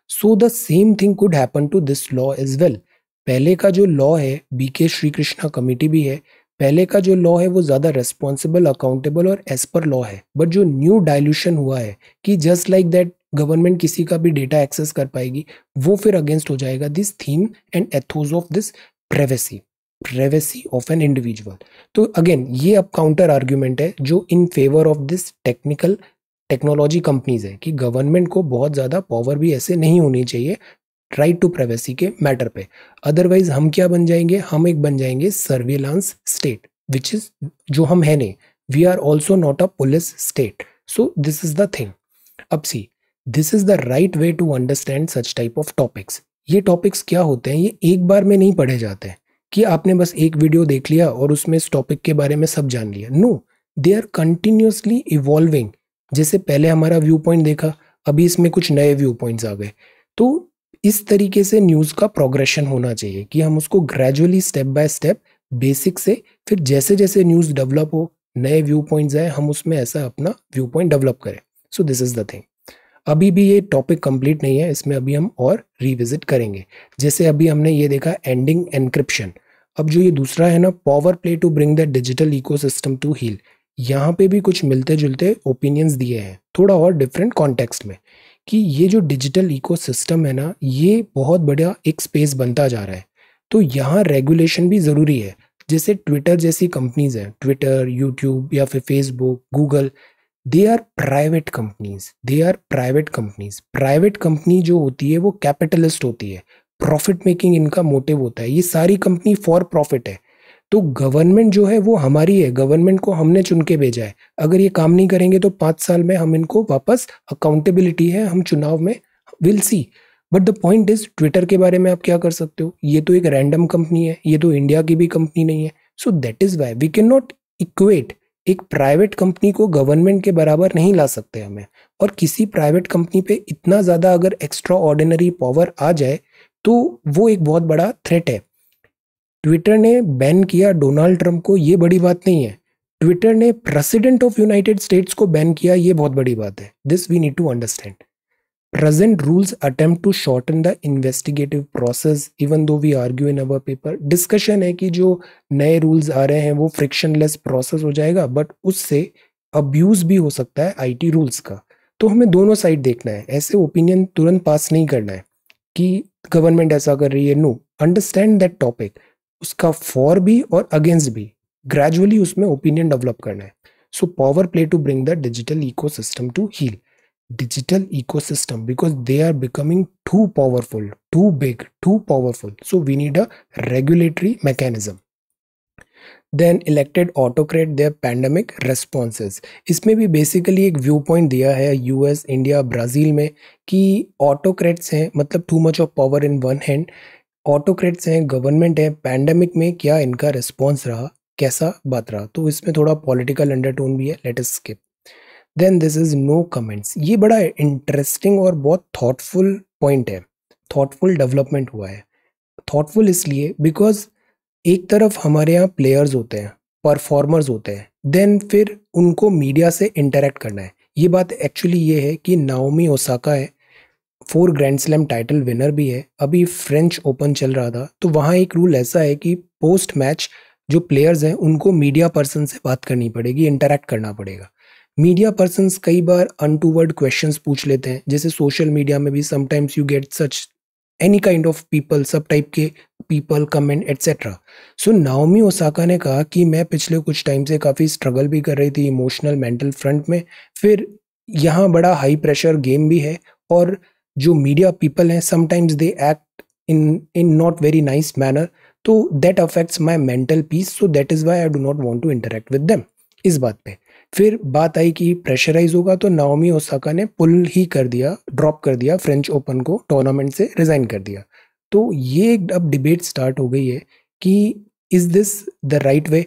so the same thing could happen to this law as well पहले का जो लॉ है बी के श्री कृष्णा कमिटी भी है, पहले का जो लॉ है वो ज़्यादा रेस्पॉन्सिबल अकाउंटेबल और एज पर लॉ है। बट जो न्यू डायल्यूशन हुआ है कि जस्ट लाइक दैट गवर्नमेंट किसी का भी डेटा एक्सेस कर पाएगी, वो फिर अगेंस्ट हो जाएगा this theme and ethos of this privacy privacy of an individual तो अगेन ये अब काउंटर आर्ग्यूमेंट है जो in favour of this technical technology companies है कि गवर्नमेंट को बहुत ज़्यादा पावर भी ऐसे नहीं होनी चाहिए राइट टू प्राइवेसी के मैटर पे। अदरवाइज़ हम क्या बन जाएँगे? हम एक बन जाएँगे सर्विलांस स्टेट विच इज़ जो हम है नहीं we are also not a police state so this is the thing अब see this is the right way to understand such type of topics ये टॉपिक्स क्या होते हैं? ये एक बार में नहीं पढ़े जाते हैं। कि आपने बस एक वीडियो देख लिया और उसमें इस टॉपिक के बारे में सब जान लिया। No they are continuously evolving जैसे पहले हमारा व्यू पॉइंट देखा, अभी इसमें कुछ नए व्यू पॉइंट्स आ गए। तो इस तरीके से न्यूज़ का प्रोग्रेशन होना चाहिए कि हम उसको gradually step by step basic से, फिर जैसे जैसे न्यूज़ डेवलप हो, नए व्यू पॉइंट्स आए, हम उसमें ऐसा अपना व्यू पॉइंट डेवलप करें। So this is the thing अभी भी ये टॉपिक कंप्लीट नहीं है, इसमें अभी हम और रिविजिट करेंगे। जैसे अभी हमने ये देखा एंडिंग एनक्रिप्शन अब जो ये दूसरा है ना power play to bring the digital ecosystem to heel यहाँ पे भी कुछ मिलते जुलते ओपिनियंस दिए हैं, थोड़ा और डिफरेंट कॉन्टेक्स्ट में, कि ये जो डिजिटल इकोसिस्टम है ना, ये बहुत बड़ा एक स्पेस बनता जा रहा है। तो यहाँ रेगुलेशन भी ज़रूरी है। जैसे ट्विटर जैसी कंपनीज़ हैं ट्विटर यूट्यूब या फिर Facebook Google they are private companies they are private companies private company जो होती है, वो कैपिटलिस्ट होती है। प्रॉफिट मेकिंग इनका मोटिव होता है। ये सारी कंपनी फॉर प्रॉफिट है। तो गवर्नमेंट जो है, वो हमारी है। गवर्नमेंट को हमने चुन के भेजा है। अगर ये काम नहीं करेंगे तो पाँच साल में हम इनको वापस अकाउंटेबिलिटी है। हम चुनाव में will see but the point is Twitter के बारे में आप क्या कर सकते हो? ये तो एक रैंडम कंपनी है। ये तो इंडिया की भी कंपनी नहीं है। So that is why we can not equate एक प्राइवेट कंपनी को गवर्नमेंट के बराबर नहीं ला सकते हमें। और किसी प्राइवेट कंपनी पे इतना ज़्यादा अगर एक्स्ट्रा ऑर्डिनरी पावर आ जाए तो वो एक बहुत बड़ा थ्रेट है। ट्विटर ने बैन किया डोनाल्ड ट्रंप को, ये बड़ी बात नहीं है। ट्विटर ने प्रेसिडेंट ऑफ़ यूनाइटेड स्टेट्स को बैन किया, ये बहुत बड़ी बात है। This we need to understand present rules attempt to shorten the investigative process, even though we argue in our paper. Discussion है कि जो नए rules आ रहे हैं, वो frictionless process हो जाएगा, but उससे abuse भी हो सकता है IT rules का। तो हमें दोनों साइड देखना है। ऐसे ओपिनियन तुरंत पास नहीं करना है कि गवर्नमेंट ऐसा कर रही है। नो अंडरस्टैंड दैट टॉपिक उसका फॉर भी और अगेंस्ट भी। ग्रेजुअली उसमें ओपिनियन डेवलप करना है। So power play to bring the digital ecosystem to heel digital ecosystem because they are becoming too powerful, too big, too powerful. So we need a regulatory mechanism. Then elected autocrat their pandemic responses इसमें भी बेसिकली एक व्यू पॉइंट दिया है यूएस इंडिया ब्राज़ील में कि ऑटोक्रेट्स हैं मतलब too much of power in one hand autocrats हैं गवर्नमेंट है पैंडमिक में क्या इनका रिस्पॉन्स रहा? कैसा बात रहा? तो इसमें थोड़ा पॉलिटिकल अंडरटोन भी है let skip then this is no comments ये बड़ा इंटरेस्टिंग और बहुत थॉटफुल पॉइंट है। थॉटफुल डेवलपमेंट हुआ है। थॉटफुल इसलिए बिकॉज़ एक तरफ़ हमारे यहाँ प्लेयर्स होते हैं परफॉर्मर्स होते हैं देन फिर उनको मीडिया से इंटरेक्ट करना है। ये बात एक्चुअली ये है कि नाओमी ओसाका है four grand slam title winner भी है। अभी फ्रेंच ओपन चल रहा था तो वहाँ एक रूल ऐसा है कि पोस्ट मैच जो प्लेयर्स हैं, उनको मीडिया पर्सन से बात करनी पड़ेगी इंटरेक्ट करना पड़ेगा। मीडिया पर्सन कई बार अनटूवर्ड क्वेश्चन पूछ लेते हैं। जैसे सोशल मीडिया में भी sometimes you get such any kind of people सब टाइप के people comment etcetera so Naomi Osaka ने कहा कि मैं पिछले कुछ टाइम से काफ़ी स्ट्रगल भी कर रही थी इमोशनल मेंटल फ्रंट में। फिर यहाँ बड़ा हाई प्रेशर गेम भी है और जो मीडिया पीपल हैं sometimes they act in in not very nice manner तो that affects my mental peace so that is why I do not want to interact with them इस बात पे। फिर बात आई कि प्रेशराइज होगा तो नाओमी ओसाका ने पुल ही कर दिया ड्रॉप कर दिया फ्रेंच ओपन को टूर्नामेंट से रिजाइन कर दिया। तो ये एक अब डिबेट स्टार्ट हो गई है कि is this the right way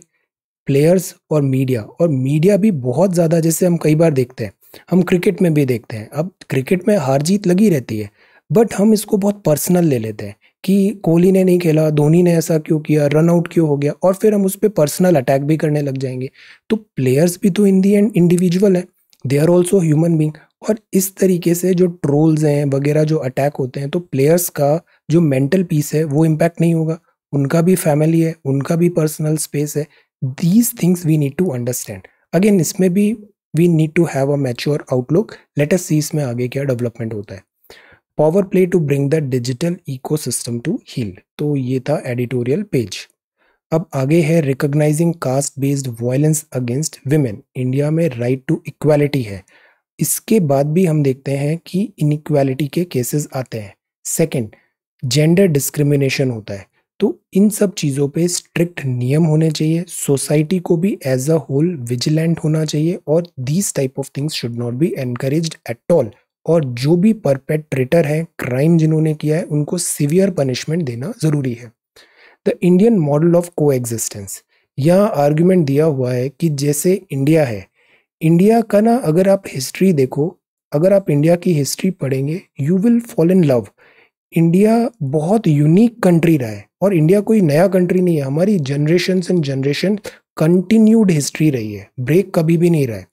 players और मीडिया और मीडिया भी बहुत ज़्यादा जैसे हम कई बार देखते हैं, हम क्रिकेट में भी देखते हैं। अब क्रिकेट में हार जीत लगी रहती है बट हम इसको बहुत पर्सनल ले लेते हैं। कि कोहली ने नहीं खेला, धोनी ने ऐसा क्यों किया रन आउट क्यों हो गया? और फिर हम उस पर पर्सनल अटैक भी करने लग जाएँगे। तो प्लेयर्स भी तो इन दी एंड इंडिविजुअल हैं। They are also human being और इस तरीके से जो ट्रोल्स हैं, वगैरह जो अटैक होते हैं तो प्लेयर्स का जो मेंटल पीस है, वो इम्पैक्ट नहीं होगा। उनका भी फैमिली है, उनका भी पर्सनल स्पेस है। These things we need to understand again इसमें भी we need to have a mature outlook let us see इसमें आगे क्या डेवलपमेंट होता है। Power play to bring the digital ecosystem to heel तो ये था एडिटोरियल पेज अब आगे है recognising caste based violence against women India में राइट टू इक्वालिटी है। इसके बाद भी हम देखते हैं कि इनइक्वालिटी के केसेस आते हैं। सेकंड जेंडर डिस्क्रिमिनेशन होता है। तो इन सब चीज़ों पे स्ट्रिक्ट नियम होने चाहिए। सोसाइटी को भी एज अ होल विजिलेंट होना चाहिए और these type of things should not be encourage at all और जो भी परपेट्रेटर है क्राइम जिन्होंने किया है, उनको सिवियर पनिशमेंट देना ज़रूरी है। The Indian model of coexistence यहाँ आर्ग्यूमेंट दिया हुआ है कि जैसे इंडिया है इंडिया का ना अगर आप हिस्ट्री देखो, अगर आप इंडिया की हिस्ट्री पढ़ेंगे you will fall in love India बहुत यूनिक कंट्री रहा है और इंडिया कोई नया कंट्री नहीं है। हमारी generation and generation continued history रही है ब्रेक कभी भी नहीं रहा है।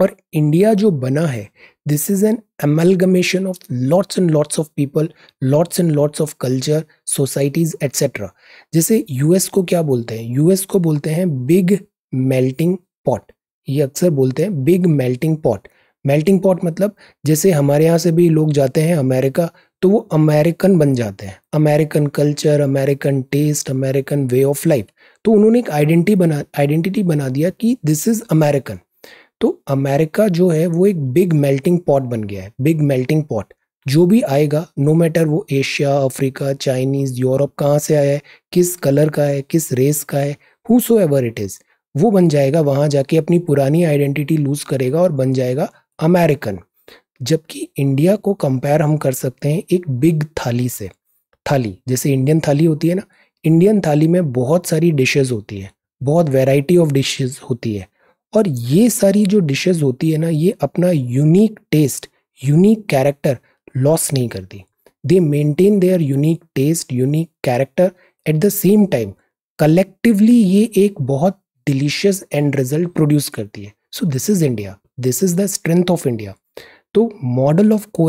और इंडिया जो बना है this is an amalgamation of lots and lots of people lots and lots of culture societies etcetera जैसे यूएस को क्या बोलते हैं? यूएस को बोलते हैं बिग मेल्टिंग पॉट ये अक्सर बोलते हैं big melting pot melting pot मतलब जैसे हमारे यहाँ से भी लोग जाते हैं अमेरिका तो वो अमेरिकन बन जाते हैं। American culture American taste American way of life तो उन्होंने एक आइडेंटिटी बना आइडेंटिटी बना दिया कि दिस इज़ अमेरिकन तो अमेरिका जो है वो एक बिग मेल्टिंग पॉट बन गया है बिग मेल्टिंग पॉट जो भी आएगा नो मैटर वो एशिया अफ्रीका चाइनीज़ यूरोप कहाँ से आया है, किस कलर का है, किस रेस का है who so ever it is वो बन जाएगा वहाँ जाके अपनी पुरानी आइडेंटिटी लूज करेगा और बन जाएगा अमेरिकन जबकि इंडिया को कंपेयर हम कर सकते हैं एक बिग थाली से, थाली, जैसे इंडियन थाली होती है ना इंडियन थाली में बहुत सारी डिशेज होती है, बहुत वेराइटी ऑफ़ डिशेज होती है। और ये सारी जो डिशेस होती है ना, ये अपना unique taste unique character loss नहीं करती। They maintain their unique taste unique character at the same time collectively ये एक बहुत डिलीशियस एंड रिज़ल्ट प्रोड्यूस करती है। So this is India this is the strength of India तो मॉडल ऑफ़ को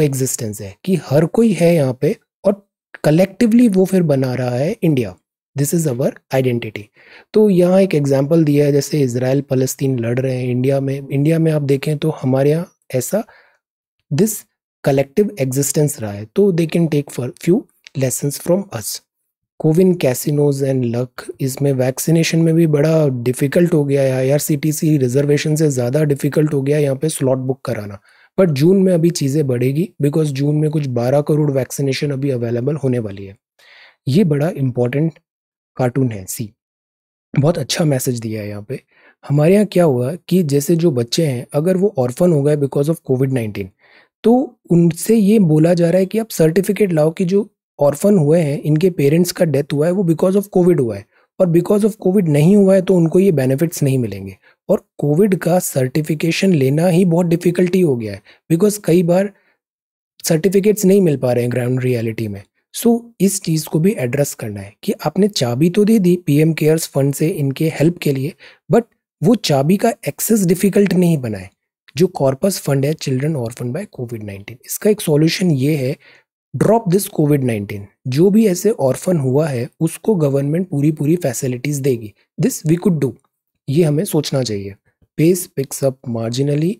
है कि हर कोई है यहाँ पे और कलेक्टिवली वो फिर बना रहा है India this is our identity तो यहाँ एक एग्ज़ाम्पल दिया है, जैसे इसराइल फलस्तीन लड़ रहे हैं इंडिया में। इंडिया में आप देखें तो हमारे यहाँ ऐसा दिस कलेक्टिव एग्जिस्टेंस रहा है। तो they can take for few lesson from us CoWIN casinos and luck इसमें वैक्सीनेशन में भी बड़ा डिफ़िकल्ट हो गया है। I R C T C reservation से ज़्यादा डिफ़िकल्ट हो गया यहाँ पे स्लॉट बुक कराना। बट जून में अभी चीज़ें बढ़ेगी बिकॉज़ जून में कुछ 12 करोड़ वैक्सीनेशन अभी अवेलेबल होने वाली है। ये बड़ा इंपॉर्टेंट कार्टून है, सी। बहुत अच्छा मैसेज दिया है यहाँ पे। हमारे यहाँ क्या हुआ कि जैसे जो बच्चे हैं, अगर वो ऑर्फन हो गए बिकॉज़ ऑफ़ कोविड नाइन्टीन तो उनसे ये बोला जा रहा है कि आप सर्टिफिकेट लाओ कि जो ऑर्फन हुए हैं, इनके पेरेंट्स का डेथ हुआ है, वो बिकॉज़ ऑफ़ कोविड हुआ है। और बिकॉज़ ऑफ़ कोविड नहीं हुआ है तो उनको ये बेनिफिट्स नहीं मिलेंगे। और कोविड का सर्टिफिकेशन लेना ही बहुत डिफिकल्टी हो गया है बिकॉज़ कई बार सर्टिफिकेट्स नहीं मिल पा रहे हैं ग्राउंड रियलिटी में। सो so, इस चीज़ को भी एड्रेस करना है कि आपने चाबी तो दे दी पीएम केयर्स फंड से इनके हेल्प के लिए बट वो चाबी का एक्सेस डिफ़िकल्ट नहीं बनाए जो कॉर्पस फंड है children orphan by COVID nineteen इसका एक सॉल्यूशन ये है ड्रॉप दिस कोविड नाइन्टीन जो भी ऐसे ऑर्फन हुआ है उसको गवर्नमेंट पूरी पूरी फैसिलिटीज़ देगी। दिस वी कुड डू ये हमें सोचना चाहिए। पेस पिक्स अप मार्जिनली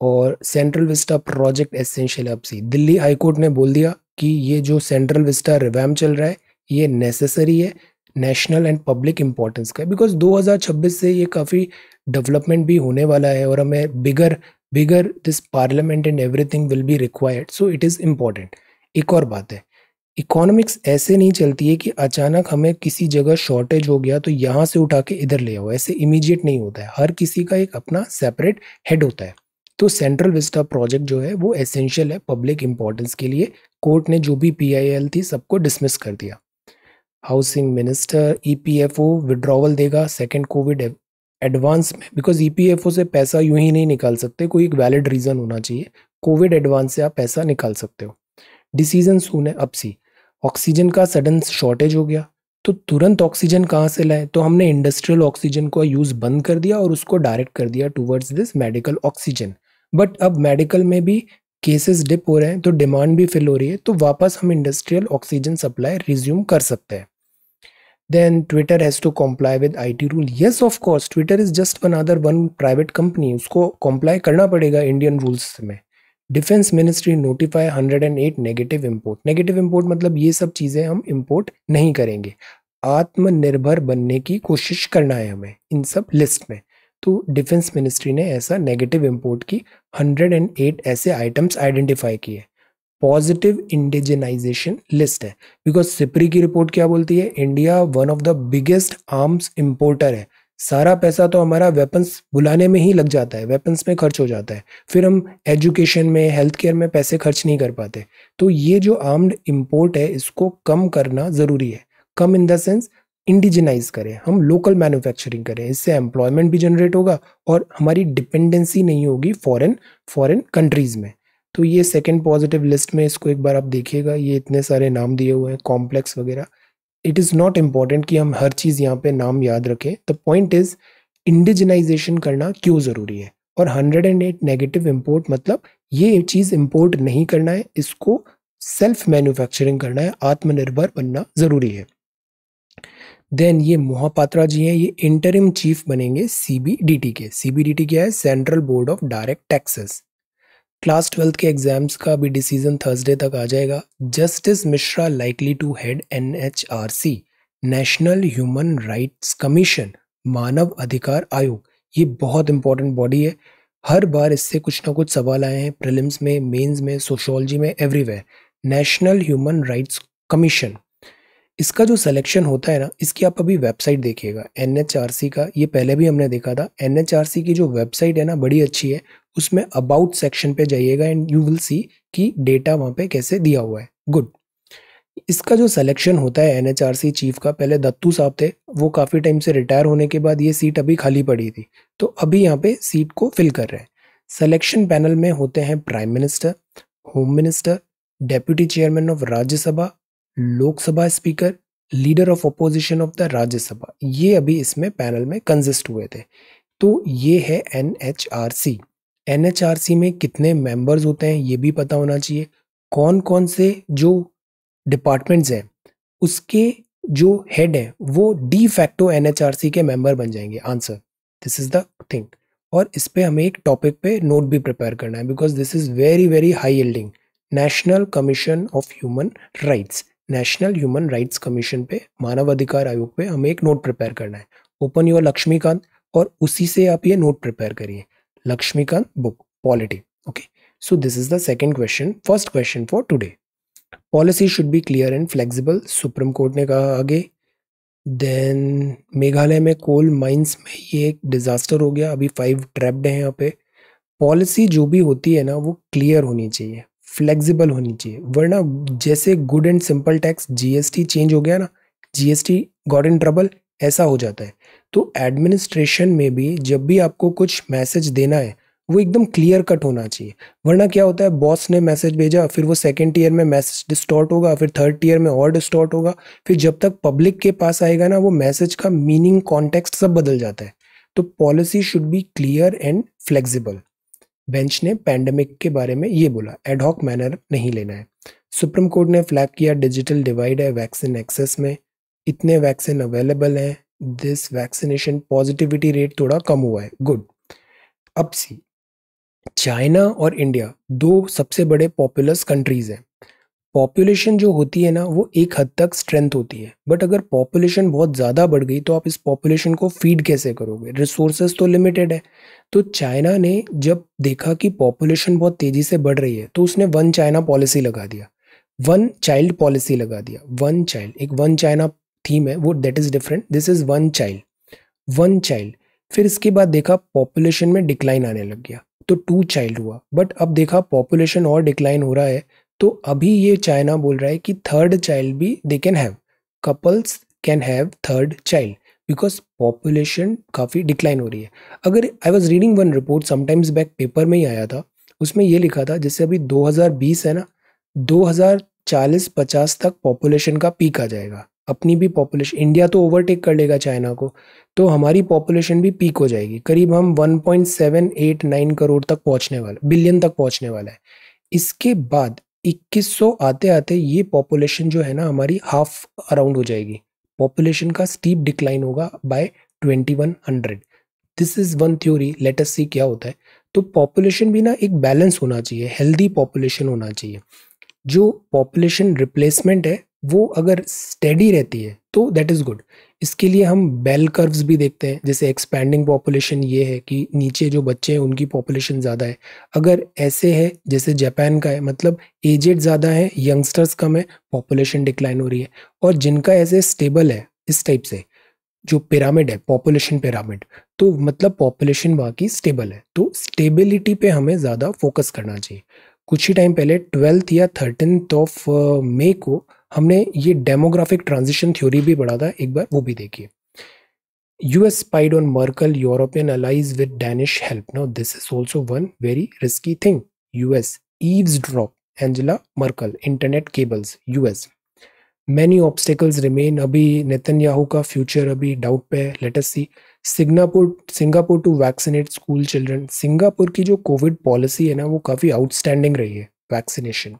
और सेंट्रल विस्टा प्रोजेक्ट एसेंशियल अब सी। दिल्ली हाईकोर्ट ने बोल दिया कि ये जो सेंट्रल विस्टा रिवैम चल रहा है, ये नेसेसरी है नेशनल एंड पब्लिक इंपॉर्टेंस का बिकॉज़ 2026 से ये काफ़ी डेवलपमेंट भी होने वाला है और हमें bigger bigger this parliament and everything will be required so it is important एक और बात है इकोनॉमिक्स ऐसे नहीं चलती है कि अचानक हमें किसी जगह शॉर्टेज हो गया तो यहाँ से उठा के इधर ले आओ। ऐसे इमीडिएट नहीं होता है। हर किसी का एक अपना सेपरेट हेड होता है। तो सेंट्रल विस्टा प्रोजेक्ट जो है वो एसेंशियल है पब्लिक इंपॉर्टेंस के लिए। कोर्ट ने जो भी पीआईएल थी, सबको डिसमिस कर दिया। हाउसिंग मिनिस्टर ईपीएफओ विड्रॉवल देगा सेकेंड कोविड एडवांस में। बिकॉज़ ईपीएफओ से पैसा यूँ ही नहीं निकाल सकते, कोई एक वैलिड रीज़न होना चाहिए। कोविड एडवांस से आप पैसा निकाल सकते हो। डिसीज़न सून है अब सी। ऑक्सीजन का सडन शॉर्टेज हो गया। तो तुरंत ऑक्सीजन कहाँ से लाए? तो हमने इंडस्ट्रियल ऑक्सीजन को यूज़ बंद कर दिया और उसको डायरेक्ट कर दिया towards this medical oxygen but अब मेडिकल में भी केसेस डिप हो रहे हैं तो डिमांड भी फिल हो रही है तो वापस हम इंडस्ट्रियल ऑक्सीजन सप्लाई रिज्यूम कर सकते हैं। Then Twitter has to comply with I T rule yes of course Twitter is just one other one private company उसको कॉम्प्लाई करना पड़ेगा इंडियन रूल्स में। Defence ministry notify 108 negative import negative import मतलब ये सब चीज़ें हम इंपोर्ट नहीं करेंगे। आत्मनिर्भर बनने की कोशिश करना है हमें इन सब लिस्ट में। तो डिफेंस मिनिस्ट्री ने ऐसा नेगेटिव इम्पोर्ट की 108 ऐसे आइटम्स आइडेंटिफाई किए। पॉजिटिव इंडिजिनाइजेशन लिस्ट है। बिकॉज़ सिपरी की रिपोर्ट क्या बोलती है? India one of the biggest arms importer है। सारा पैसा तो हमारा वेपन्स बुलाने में ही लग जाता है वेपन्स में खर्च हो जाता है। फिर हम एजुकेशन में हेल्थ केयर में पैसे खर्च नहीं कर पाते। तो ये जो आर्म्ड इम्पोर्ट है, इसको कम करना ज़रूरी है। कम इन द सेंस इंडिजिनाइज करें, हम लोकल मैन्युफैक्चरिंग करें, इससे एम्प्लॉयमेंट भी जनरेट होगा और हमारी डिपेंडेंसी नहीं होगी फॉरेन फॉरेन कंट्रीज़ में। तो ये सेकेंड पॉजिटिव लिस्ट में इसको एक बार आप देखिएगा, ये इतने सारे नाम दिए हुए हैं कॉम्प्लेक्स वगैरह। इट इज़ नॉट इंपॉर्टेंट कि हम हर चीज़ यहाँ पे नाम याद रखें। द पॉइंट इज़ इंडिजनाइजेशन करना क्यों ज़रूरी है? और 108 नेगेटिव इम्पोर्ट मतलब ये चीज़ इम्पोर्ट नहीं करना है, इसको सेल्फ मैन्युफैक्चरिंग करना है, आत्मनिर्भर बनना ज़रूरी है। देन ये मोहापात्रा जी हैं, ये इंटरिम चीफ बनेंगे सीबीडीटी के। सीबीडीटी क्या है? Central Board of Direct Taxes class twelfth के एग्ज़ाम्स का भी डिसीज़न थर्सडे तक आ जाएगा। Justice Mishra likely to head N H R C National Human Rights Commission मानव अधिकार आयोग ये बहुत इंपॉर्टेंट बॉडी है। हर बार इससे कुछ ना कुछ सवाल आए हैं प्रिलिम्स में मेंस में सोशोलॉजी में everywhere National Human Rights Commission इसका जो सिलेक्शन होता है ना, इसकी आप अभी वेबसाइट देखिएगा। एनएचआरसी का, ये पहले भी हमने देखा था। एनएचआरसी की जो वेबसाइट है ना, बड़ी अच्छी है। उसमें अबाउट सेक्शन पे जाइएगा एंड यू विल सी कि डेटा वहाँ पे कैसे दिया हुआ है। गुड इसका जो सिलेक्शन होता है एनएचआरसी चीफ का, पहले दत्तू साहब थे, वो काफ़ी टाइम से रिटायर होने के बाद ये सीट अभी खाली पड़ी थी। तो अभी यहाँ पे सीट को फिल कर रहे हैं। सिलेक्शन पैनल में होते हैं prime minister home minister deputy chairman of Rajya Sabha Lok Sabha speaker, leader of opposition of the Rajya Sabha ये अभी इसमें पैनल में कंजिस्ट हुए थे। तो ये है N H R C N H R C में कितने मेंबर्स होते हैं, ये भी पता होना चाहिए। कौन कौन से जो डिपार्टमेंट्स हैं, उसके जो हेड हैं, वो de facto N H R C के मेंबर बन जाएँगे। Answer this is the thing और इस पर हमें एक टॉपिक पे नोट भी प्रिपेयर करना है because this is very very high yielding National Commission of Human Rights National Human Rights Commission पे मानव अधिकार आयोग पे हमें एक नोट प्रिपेयर करना है। ओपन योर लक्ष्मीकांत और उसी से आप ये नोट प्रिपेयर करिए। Laxmikanth book polity okay so this is the second question first question for today policy should be clear and flexible Supreme Court ने कहा आगे। देन मेघालय में कोल माइंस में ये एक डिजास्टर हो गया, अभी फाइव ट्रैप्ड हैं यहाँ पे। पॉलिसी जो भी होती है ना, वो क्लियर होनी चाहिए। फ्लेक्सिबल होनी चाहिए। वरना जैसे good and simple tax GST change हो गया ना जीएसटी गॉड इन ट्रबल ऐसा हो जाता है। तो एडमिनिस्ट्रेशन में भी जब भी आपको कुछ मैसेज देना है, वो एकदम क्लियर कट होना चाहिए। वरना क्या होता है बॉस ने मैसेज भेजा, फिर वो सेकेंड ईयर में मैसेज डिस्टॉर्ट होगा, फिर थर्ड ईयर में और डिस्टॉर्ट होगा, फिर जब तक पब्लिक के पास आएगा ना, वो मैसेज का मीनिंग कॉन्टेक्स्ट सब बदल जाता है। तो policy should be clear and flexible bench ने पैंडमिक के बारे में ये बोला एडहॉक मैनर नहीं लेना है। सुप्रीम कोर्ट ने फ्लैग किया डिजिटल डिवाइड है वैक्सीन एक्सेस में इतने वैक्सीन अवेलेबल हैं दिस वैक्सीनेशन पॉजिटिविटी रेट थोड़ा कम हुआ है। गुड अब सी चाइना और इंडिया दो सबसे बड़े पॉपुलस कंट्रीज़ हैं। पॉपुलेशन जो होती है ना, वो एक हद तक स्ट्रेंथ होती है। बट अगर पॉपुलेशन बहुत ज़्यादा बढ़ गई तो आप इस पॉपुलेशन को फ़ीड कैसे करोगे? रिसोर्सेज तो लिमिटेड है। तो चाइना ने जब देखा कि पॉपुलेशन बहुत तेज़ी से बढ़ रही है तो उसने वन चाइना पॉलिसी लगा दिया। वन चाइल्ड पॉलिसी लगा दिया। वन चाइल्ड एक वन चाइना थीम है, वो that is different this is one child one child फिर इसके बाद देखा पॉपुलेशन में डिक्लाइन आने लग गया। तो टू चाइल्ड हुआ। बट अब देखा पॉपुलेशन और डिक्लाइन हो रहा है तो अभी ये चाइना बोल रहा है कि थर्ड चाइल्ड भी they can have couples can have third child because population काफ़ी डिक्लाइन हो रही है। अगर I was reading one report sometimes back paper में ही आया था, उसमें ये लिखा था, जैसे अभी 2020 है ना 2040-50 तक पॉपुलेशन का पीक आ जाएगा। अपनी भी पॉपुलेशन इंडिया तो ओवरटेक कर लेगा चाइना को तो हमारी पॉपुलेशन भी पीक हो जाएगी। करीब हम 1.789 करोड़ तक पहुँचने वाले बिलियन तक पहुँचने वाला है। इसके बाद 2100 आते आते ये पॉपुलेशन जो है ना हमारी हाफ़ अराउंड हो जाएगी। पॉपुलेशन का स्टीप डिक्लाइन होगा by 2100 this is one theory let us see क्या होता है। तो पॉपुलेशन भी ना एक बैलेंस होना चाहिए हेल्दी पॉपुलेशन होना चाहिए। जो पॉपुलेशन रिप्लेसमेंट है, वो अगर स्टेडी रहती है तो दैट इज़ गुड इसके लिए हम बेल कर्व्स भी देखते हैं। जैसे एक्सपैंडिंग पॉपुलेशन ये है कि नीचे जो बच्चे हैं, उनकी पॉपुलेशन ज़्यादा है। अगर ऐसे है, जैसे जापान का है मतलब एजेड ज़्यादा है यंगस्टर्स कम है पॉपुलेशन डिक्लाइन हो रही है। और जिनका ऐसे स्टेबल है, इस टाइप से, जो पिरामिड है पॉपुलेशन पिरामिड तो मतलब पॉपुलेशन वहाँ की स्टेबल है। तो स्टेबिलिटी पे हमें ज़्यादा फोकस करना चाहिए। कुछ ही टाइम पहले ट्वेल्थ या थर्टीनथ ऑफ़ मे को हमने ये डेमोग्राफिक ट्रांजिशन थ्योरी भी पढ़ा था, एक बार वो भी देखिए। US spied on Merkel European allies with Danish help no this is also one very risky thing US eavesdrop Angela Merkel internet cables US many obstacles remain अभी नितिन याहू का फ्यूचर अभी डाउट पे let's see Singapore Singapore to vaccinate school children Singapore की जो कोविड पॉलिसी है ना, वो काफ़ी आउटस्टैंडिंग रही है vaccination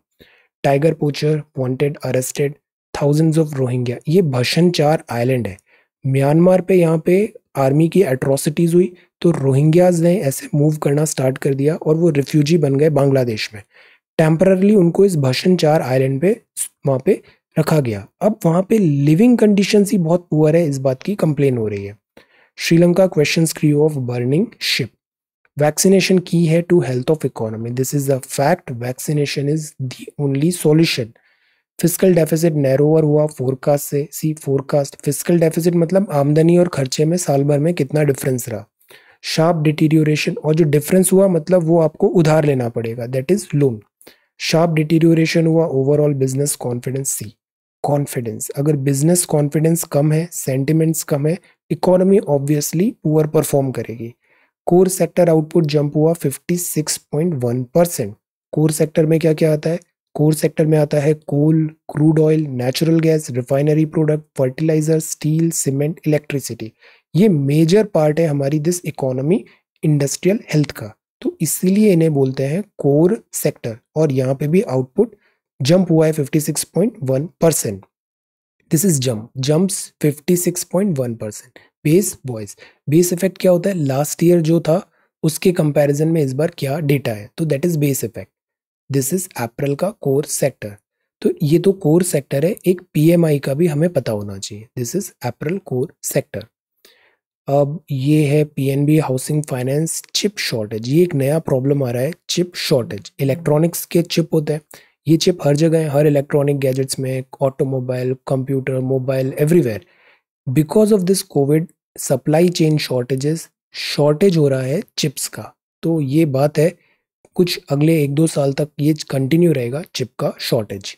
tiger poacher wanted arrested thousands of Rohingya ये भशन चार आइलैंड है। म्यांमार पे यहाँ पे आर्मी की एट्रोसिटीज़ हुई तो रोहिंग्याज ने ऐसे मूव करना स्टार्ट कर दिया और वो रिफ्यूजी बन गए बांग्लादेश में। टेम्पररली उनको इस भशन चार आइलैंड पे, वहाँ पे रखा गया। अब वहाँ पे लिविंग कंडीशन ही बहुत पुअर है, इस बात की कंप्लेन हो रही है। Sri Lanka question crew of burning ship vaccination की है to health of economy this is a fact vaccination is the only solution physical deficit narrower हुआ फोरकास्ट से। सी फोरकास्ट फ़िज़िकल डेफिसिट मतलब आमदनी और खर्चे में साल भर में कितना डिफरेंस रहा। शार्प डिटीरियोरेशन और जो डिफरेंस हुआ मतलब वो आपको उधार लेना पड़ेगा। That is loan sharp deterioration हुआ overall business confidence see confidence अगर बिज़नेस कॉन्फिडेंस कम है सेंटिमेंट्स कम है इकोनॉमी ऑब्वियसली पुअर परफॉर्म करेगी। कोर सेक्टर आउटपुट जंप हुआ 56.1 परसेंट कोर सेक्टर में क्या क्या आता है? कोर सेक्टर में आता है coal, crude oil, natural gas, refinery product, fertiliser, steel, cement, electricity. ये मेजर पार्ट है हमारी दिस इकोनॉमी, इंडस्ट्रियल हेल्थ का। तो इसीलिए इन्हें बोलते हैं कोर सेक्टर। और यहाँ पे भी आउटपुट जंप हुआ है 56.1 percent this is jump. Jumps 56.1 percent base boys. Base effect क्या होता है? लास्ट ईयर जो था, उसके कंपैरिजन में इस बार क्या डेटा है? तो that is base effect. This is April का कोर सेक्टर। तो ये तो कोर सेक्टर है, एक पीएमआई का भी हमें पता होना चाहिए। This is April core sector. अब ये है PNB Housing Finance chip shortage. ये एक नया प्रॉब्लम आ रहा है, चिप शॉर्टेज। इलेक्ट्रॉनिक्स के चिप होते हैं। ये चिप हर जगह है, हर इलेक्ट्रॉनिक गैजेट्स में, automobile, computer, mobile, everywhere. Because of this COVID supply chain shortages shortage हो रहा है चिप्स का। तो ये बात है, कुछ अगले एक दो साल तक ये कंटिन्यू रहेगा चिप का shortage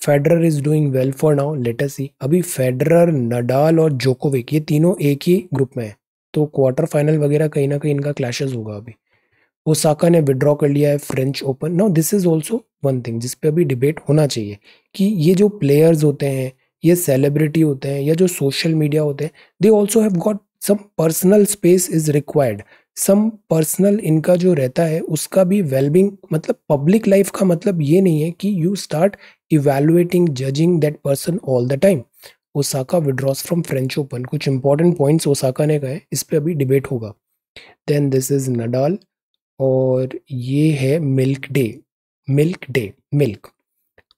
Federer is doing well for now later see अभी फेडरर नडाल और जोकोविक ये तीनों एक ही ग्रुप में है। तो क्वार्टर फाइनल वगैरह कहीं ना कहीं इनका क्लैशेस होगा अभी। ओसाका ने विड्रॉ कर लिया है French Open now this is also one thing जिस पे अभी डिबेट होना चाहिए कि ये जो प्लेयर्स होते हैं ये सेलिब्रिटी होते हैं या जो सोशल मीडिया होते हैं they also have got some personal space is required some personal इनका जो रहता है, उसका भी वेलबिंग मतलब पब्लिक लाइफ का मतलब ये नहीं है कि you start evaluating judging that person all the time Osaka withdraws from French Open कुछ इंपॉर्टेंट पॉइंट्स ओसाका ने कहे, इस पर अभी डिबेट होगा। देन दिस इज़ नडाल और ये है milk day milk day milk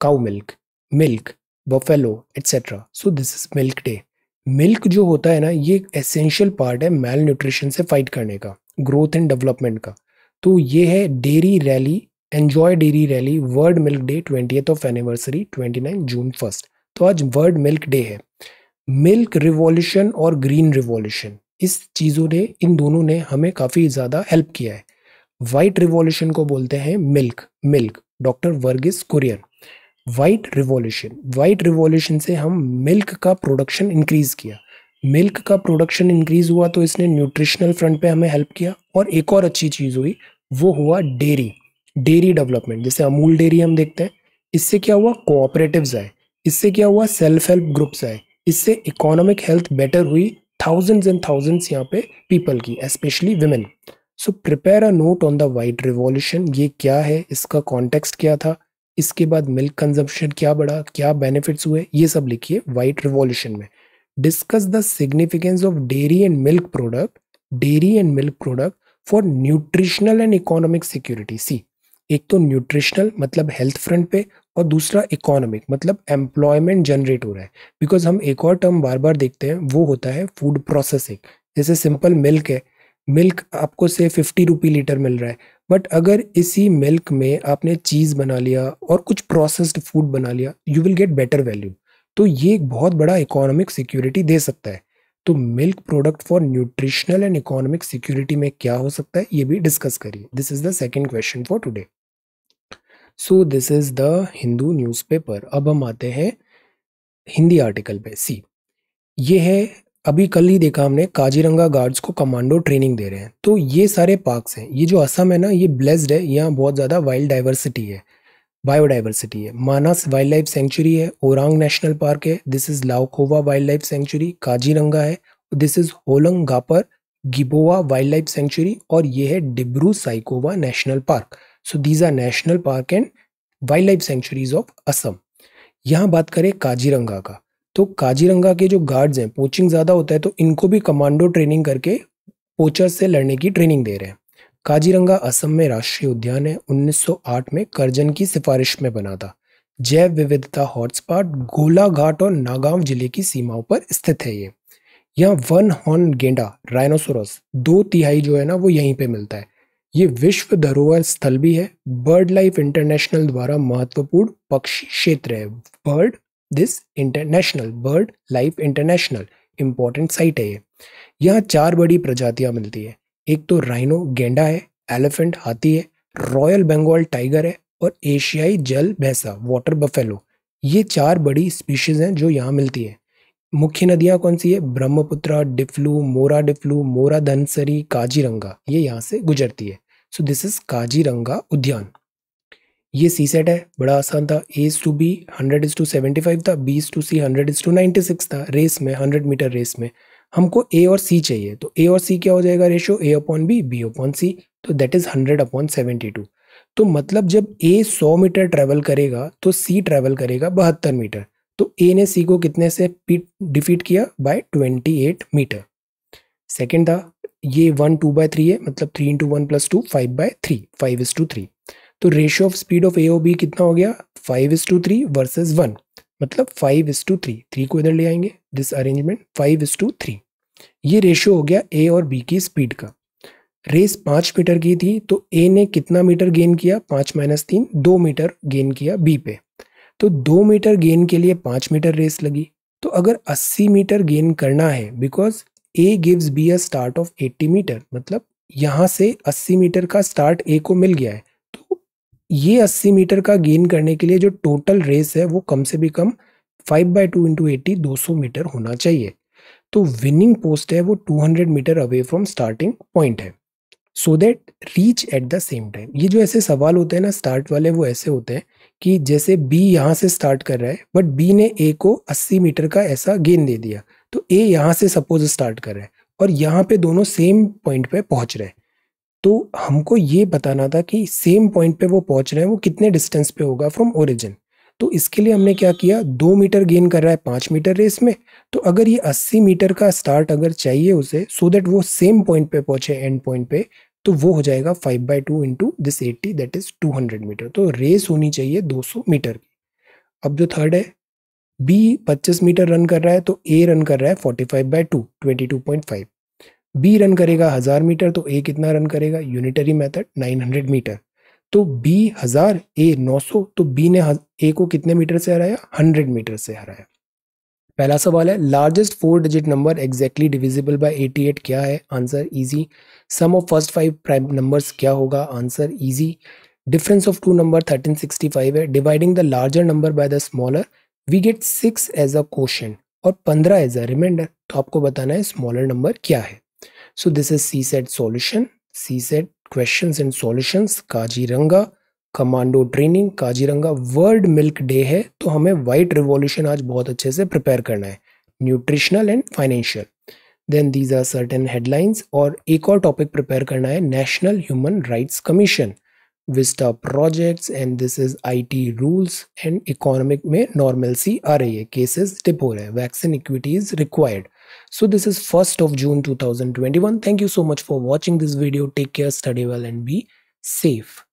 cow milk milk buffalo etcetera so this is milk day milk जो होता है ना, ये एक एसेंशियल पार्ट है मेल न्यूट्रिशन से फाइट करने का ग्रोथ एंड डेवलपमेंट का। तो ये है dairy rally enjoy dairy rally World Milk Day twenty of anniversary twenty nine June first तो आज वर्ल्ड मिल्क डे है। मिल्क रिवॉल्यूशन और ग्रीन रिवॉल्यूशन इस चीज़ों ने, इन दोनों ने हमें काफ़ी ज़्यादा हेल्प किया है। वाइट रिवॉल्यूशन को बोलते हैं milk milk Doctor Verghese Kurien. White revolution white revolution से हम मिल्क का प्रोडक्शन इंक्रीज किया। मिल्क का प्रोडक्शन इंक्रीज हुआ तो इसने न्यूट्रिशनल फ्रंट पे हमें हेल्प किया। और एक और अच्छी चीज़ हुई, वो हुआ डेयरी डेयरी डेवलपमेंट जैसे अमूल डेयरी हम देखते हैं, इससे क्या हुआ? कोऑपरेटिव्स आए। इससे क्या हुआ? सेल्फ हेल्प ग्रुप्स आए। इससे इकोनॉमिक हेल्थ बेटर हुई थाउजेंड्स एंड थाउजेंड्स यहाँ पे पीपल की specially women so prepare a note on the white revolution ये क्या है? इसका कॉन्टेक्स्ट क्या था? इसके बाद मिल्क कंजम्पशन क्या बढ़ा, क्या बेनिफिट्स हुए, ये सब लिखिए वाइट रिवॉल्यूशन में। Discuss the significance of dairy and milk product dairy and milk product for nutritional and economic security see एक तो न्यूट्रिशनल मतलब हेल्थ फ्रंट पे और दूसरा इकोनॉमिक मतलब एम्प्लॉयमेंट जनरेट हो रहा है। बिकॉज़ हम एक और टर्म बार बार देखते हैं, वो होता है फ़ूड प्रोसेसिंग जैसे सिंपल मिल्क है मिल्क आपको से फिफ्टी रुपी लीटर मिल रहा है। बट अगर इसी मिल्क में आपने चीज़ बना लिया और कुछ प्रोसेस्ड फ़ूड बना लिया you will get better value तो ये एक बहुत बड़ा इकोनॉमिक सिक्योरिटी दे सकता है। तो milk product for nutritional and economic security में क्या हो सकता है, ये भी डिस्कस करिए। This is the second question for today so this is the Hindu newspaper अब हम आते हैं हिंदी आर्टिकल पे। सी ये है अभी कल ही देखा हमने, काजीरंगा गार्ड्स को कमांडो ट्रेनिंग दे रहे हैं। तो ये सारे पार्क्स हैं। ये जो असम है ना, ये ब्लेस्ड है। यहाँ बहुत ज़्यादा वाइल्ड डाइवर्सिटी है। बायोडाइवर्सिटी है। मानस वाइल्ड लाइफ सेंचुरी है। ओरांग नेशनल पार्क है। This is Laokhowa Wildlife Sanctuary Kaziranga है। दिस इज़ होलंग गापर गिबोवा वाइल्ड लाइफ सेंचुरी और ये है Dibru Saikhowa National Park so these are national park and wildlife sanctuaries of Assam यहाँ बात करें काजीरंगा का। तो काजीरंगा के जो गार्ड्स हैं पोचिंग ज़्यादा होता है तो इनको भी कमांडो ट्रेनिंग करके पोचर से लड़ने की ट्रेनिंग दे रहे हैं। काजीरंगा असम में राष्ट्रीय उद्यान है 1908 में करजन की सिफारिश में बना था। जैव विविधता हॉटस्पॉट गोलाघाट और नागांव ज़िले की सीमाओं पर स्थित है ये। यहाँ वन हॉर्न गेंडा राइनोसोरस दो तिहाई जो है ना, वो यहीं पे मिलता है। ये विश्व धरोहर स्थल भी है। बर्ड लाइफ इंटरनेशनल द्वारा महत्वपूर्ण पक्षी क्षेत्र है। Bird this international BirdLife International important site है ये। यहाँ चार बड़ी प्रजातियाँ मिलती है। एक तो राइनो गेंडा है एलिफेंट हाथी है रॉयल बंगाल टाइगर है और एशियाई जल भैंसा वाटर बफेलो ये चार बड़ी स्पीशीज हैं जो यहाँ मिलती है। मुख्य नदियाँ कौन सी है? ब्रह्मपुत्र, डिफ्लू, मोरा डिफ्लू, मोरा धनसरी, काजीरंगा। ये यहाँ से गुजरती है। सो दिस इज़ काजीरंगा उद्यान। ये सी सेट है, बड़ा आसान था। A is to B hundred is to seventy five था। B is to C hundred is to ninety six था। रेस में हंड्रेड मीटर रेस में। हमको ए और सी चाहिए। तो ए और सी क्या हो जाएगा ratio A upon B B upon C तो that is hundred upon seventy two तो मतलब जब ए सौ मीटर ट्रेवल करेगा तो सी ट्रेवल करेगा बहत्तर मीटर तो ए ने सी को कितने से डिफीट किया? By twenty eight metre second था, ये वन टू बाय थ्री है मतलब three into one plus two five by three five is to three तो ratio of speed of A O B कितना हो गया? Five is to three versus one मतलब five is to three three को इधर ले आएँगे this arrangement five is to three ये रेशियो हो गया ए और बी की स्पीड का। रेस पाँच मीटर की थी तो ए ने कितना मीटर गेन किया? पाँच माइनस तीन, दो मीटर गेन किया बी पे। तो दो मीटर गेन के लिए पाँच मीटर रेस लगी। तो अगर अस्सी मीटर गेन करना है because A gives B a start of eighty metre मतलब यहाँ से अस्सी मीटर का स्टार्ट ए को मिल गया है। ये 80 मीटर का गेन करने के लिए जो टोटल रेस है, वो कम से भी कम five by two into eighty दो मीटर होना चाहिए। तो विनिंग पोस्ट है, वो 200 metre away from starting point है। So that reach at the same time ये जो ऐसे सवाल होते हैं ना स्टार्ट वाले, वो ऐसे होते हैं कि जैसे बी यहाँ से स्टार्ट कर रहा है बट बी ने ए को 80 मीटर का ऐसा गेन दे दिया तो ए यहाँ से सपोज़ स्टार्ट कर रहा है और यहाँ पे दोनों सेम पॉइंट पे पहुँच रहे हैं। तो हमको ये बताना था कि सेम पॉइंट पे वो पहुँच रहे हैं, वो कितने डिस्टेंस पे होगा फ्रॉम ओरिजिन तो इसके लिए हमने क्या किया, दो मीटर गेन कर रहा है पाँच मीटर रेस में। तो अगर ये अस्सी मीटर का स्टार्ट अगर चाहिए उसे सो दैट वो सेम पॉइंट पे पहुँचे एंड पॉइंट पे तो वो हो जाएगा five by two into this eighty that is two hundred metre तो रेस होनी चाहिए दो सौ मीटर की। अब जो थर्ड है बी पच्चीस मीटर रन कर रहा है तो ए रन कर रहा है forty five by two twenty two point five B run करेगा हज़ार मीटर तो ए कितना रन करेगा? यूनिटरी मेथड 900 मीटर तो बी हज़ार ए 900 तो बी ने ए को कितने मीटर से हराया? 100 मीटर से हराया। पहला सवाल है largest four digit number exactly divisible by 88 क्या है? Answer easy sum of first five prime numbers क्या होगा? Answer easy difference of two number 1365 है। Dividing the larger number by the smaller we get six as a question और पंद्रह एज अ रिमाइंडर तो आपको बताना है स्मॉलर नंबर क्या है। So this is CSET solution, CSET questions and solutions, Kajiranga, commando training Kaziranga world milk day है तो हमें वाइट रिवॉल्यूशन आज बहुत अच्छे से प्रिपेयर करना है nutritional and financial then these are certain headlines और एक और टॉपिक प्रिपेयर करना है. National human rights commission Vista projects and this is IT rules and economic में नॉर्मलसी आ रही है. केसेस डिप हो रहे हैं. Vaccine equity is required So this is 1st of June 2021. Thank you so much for watching this video. Take care, study well and be safe.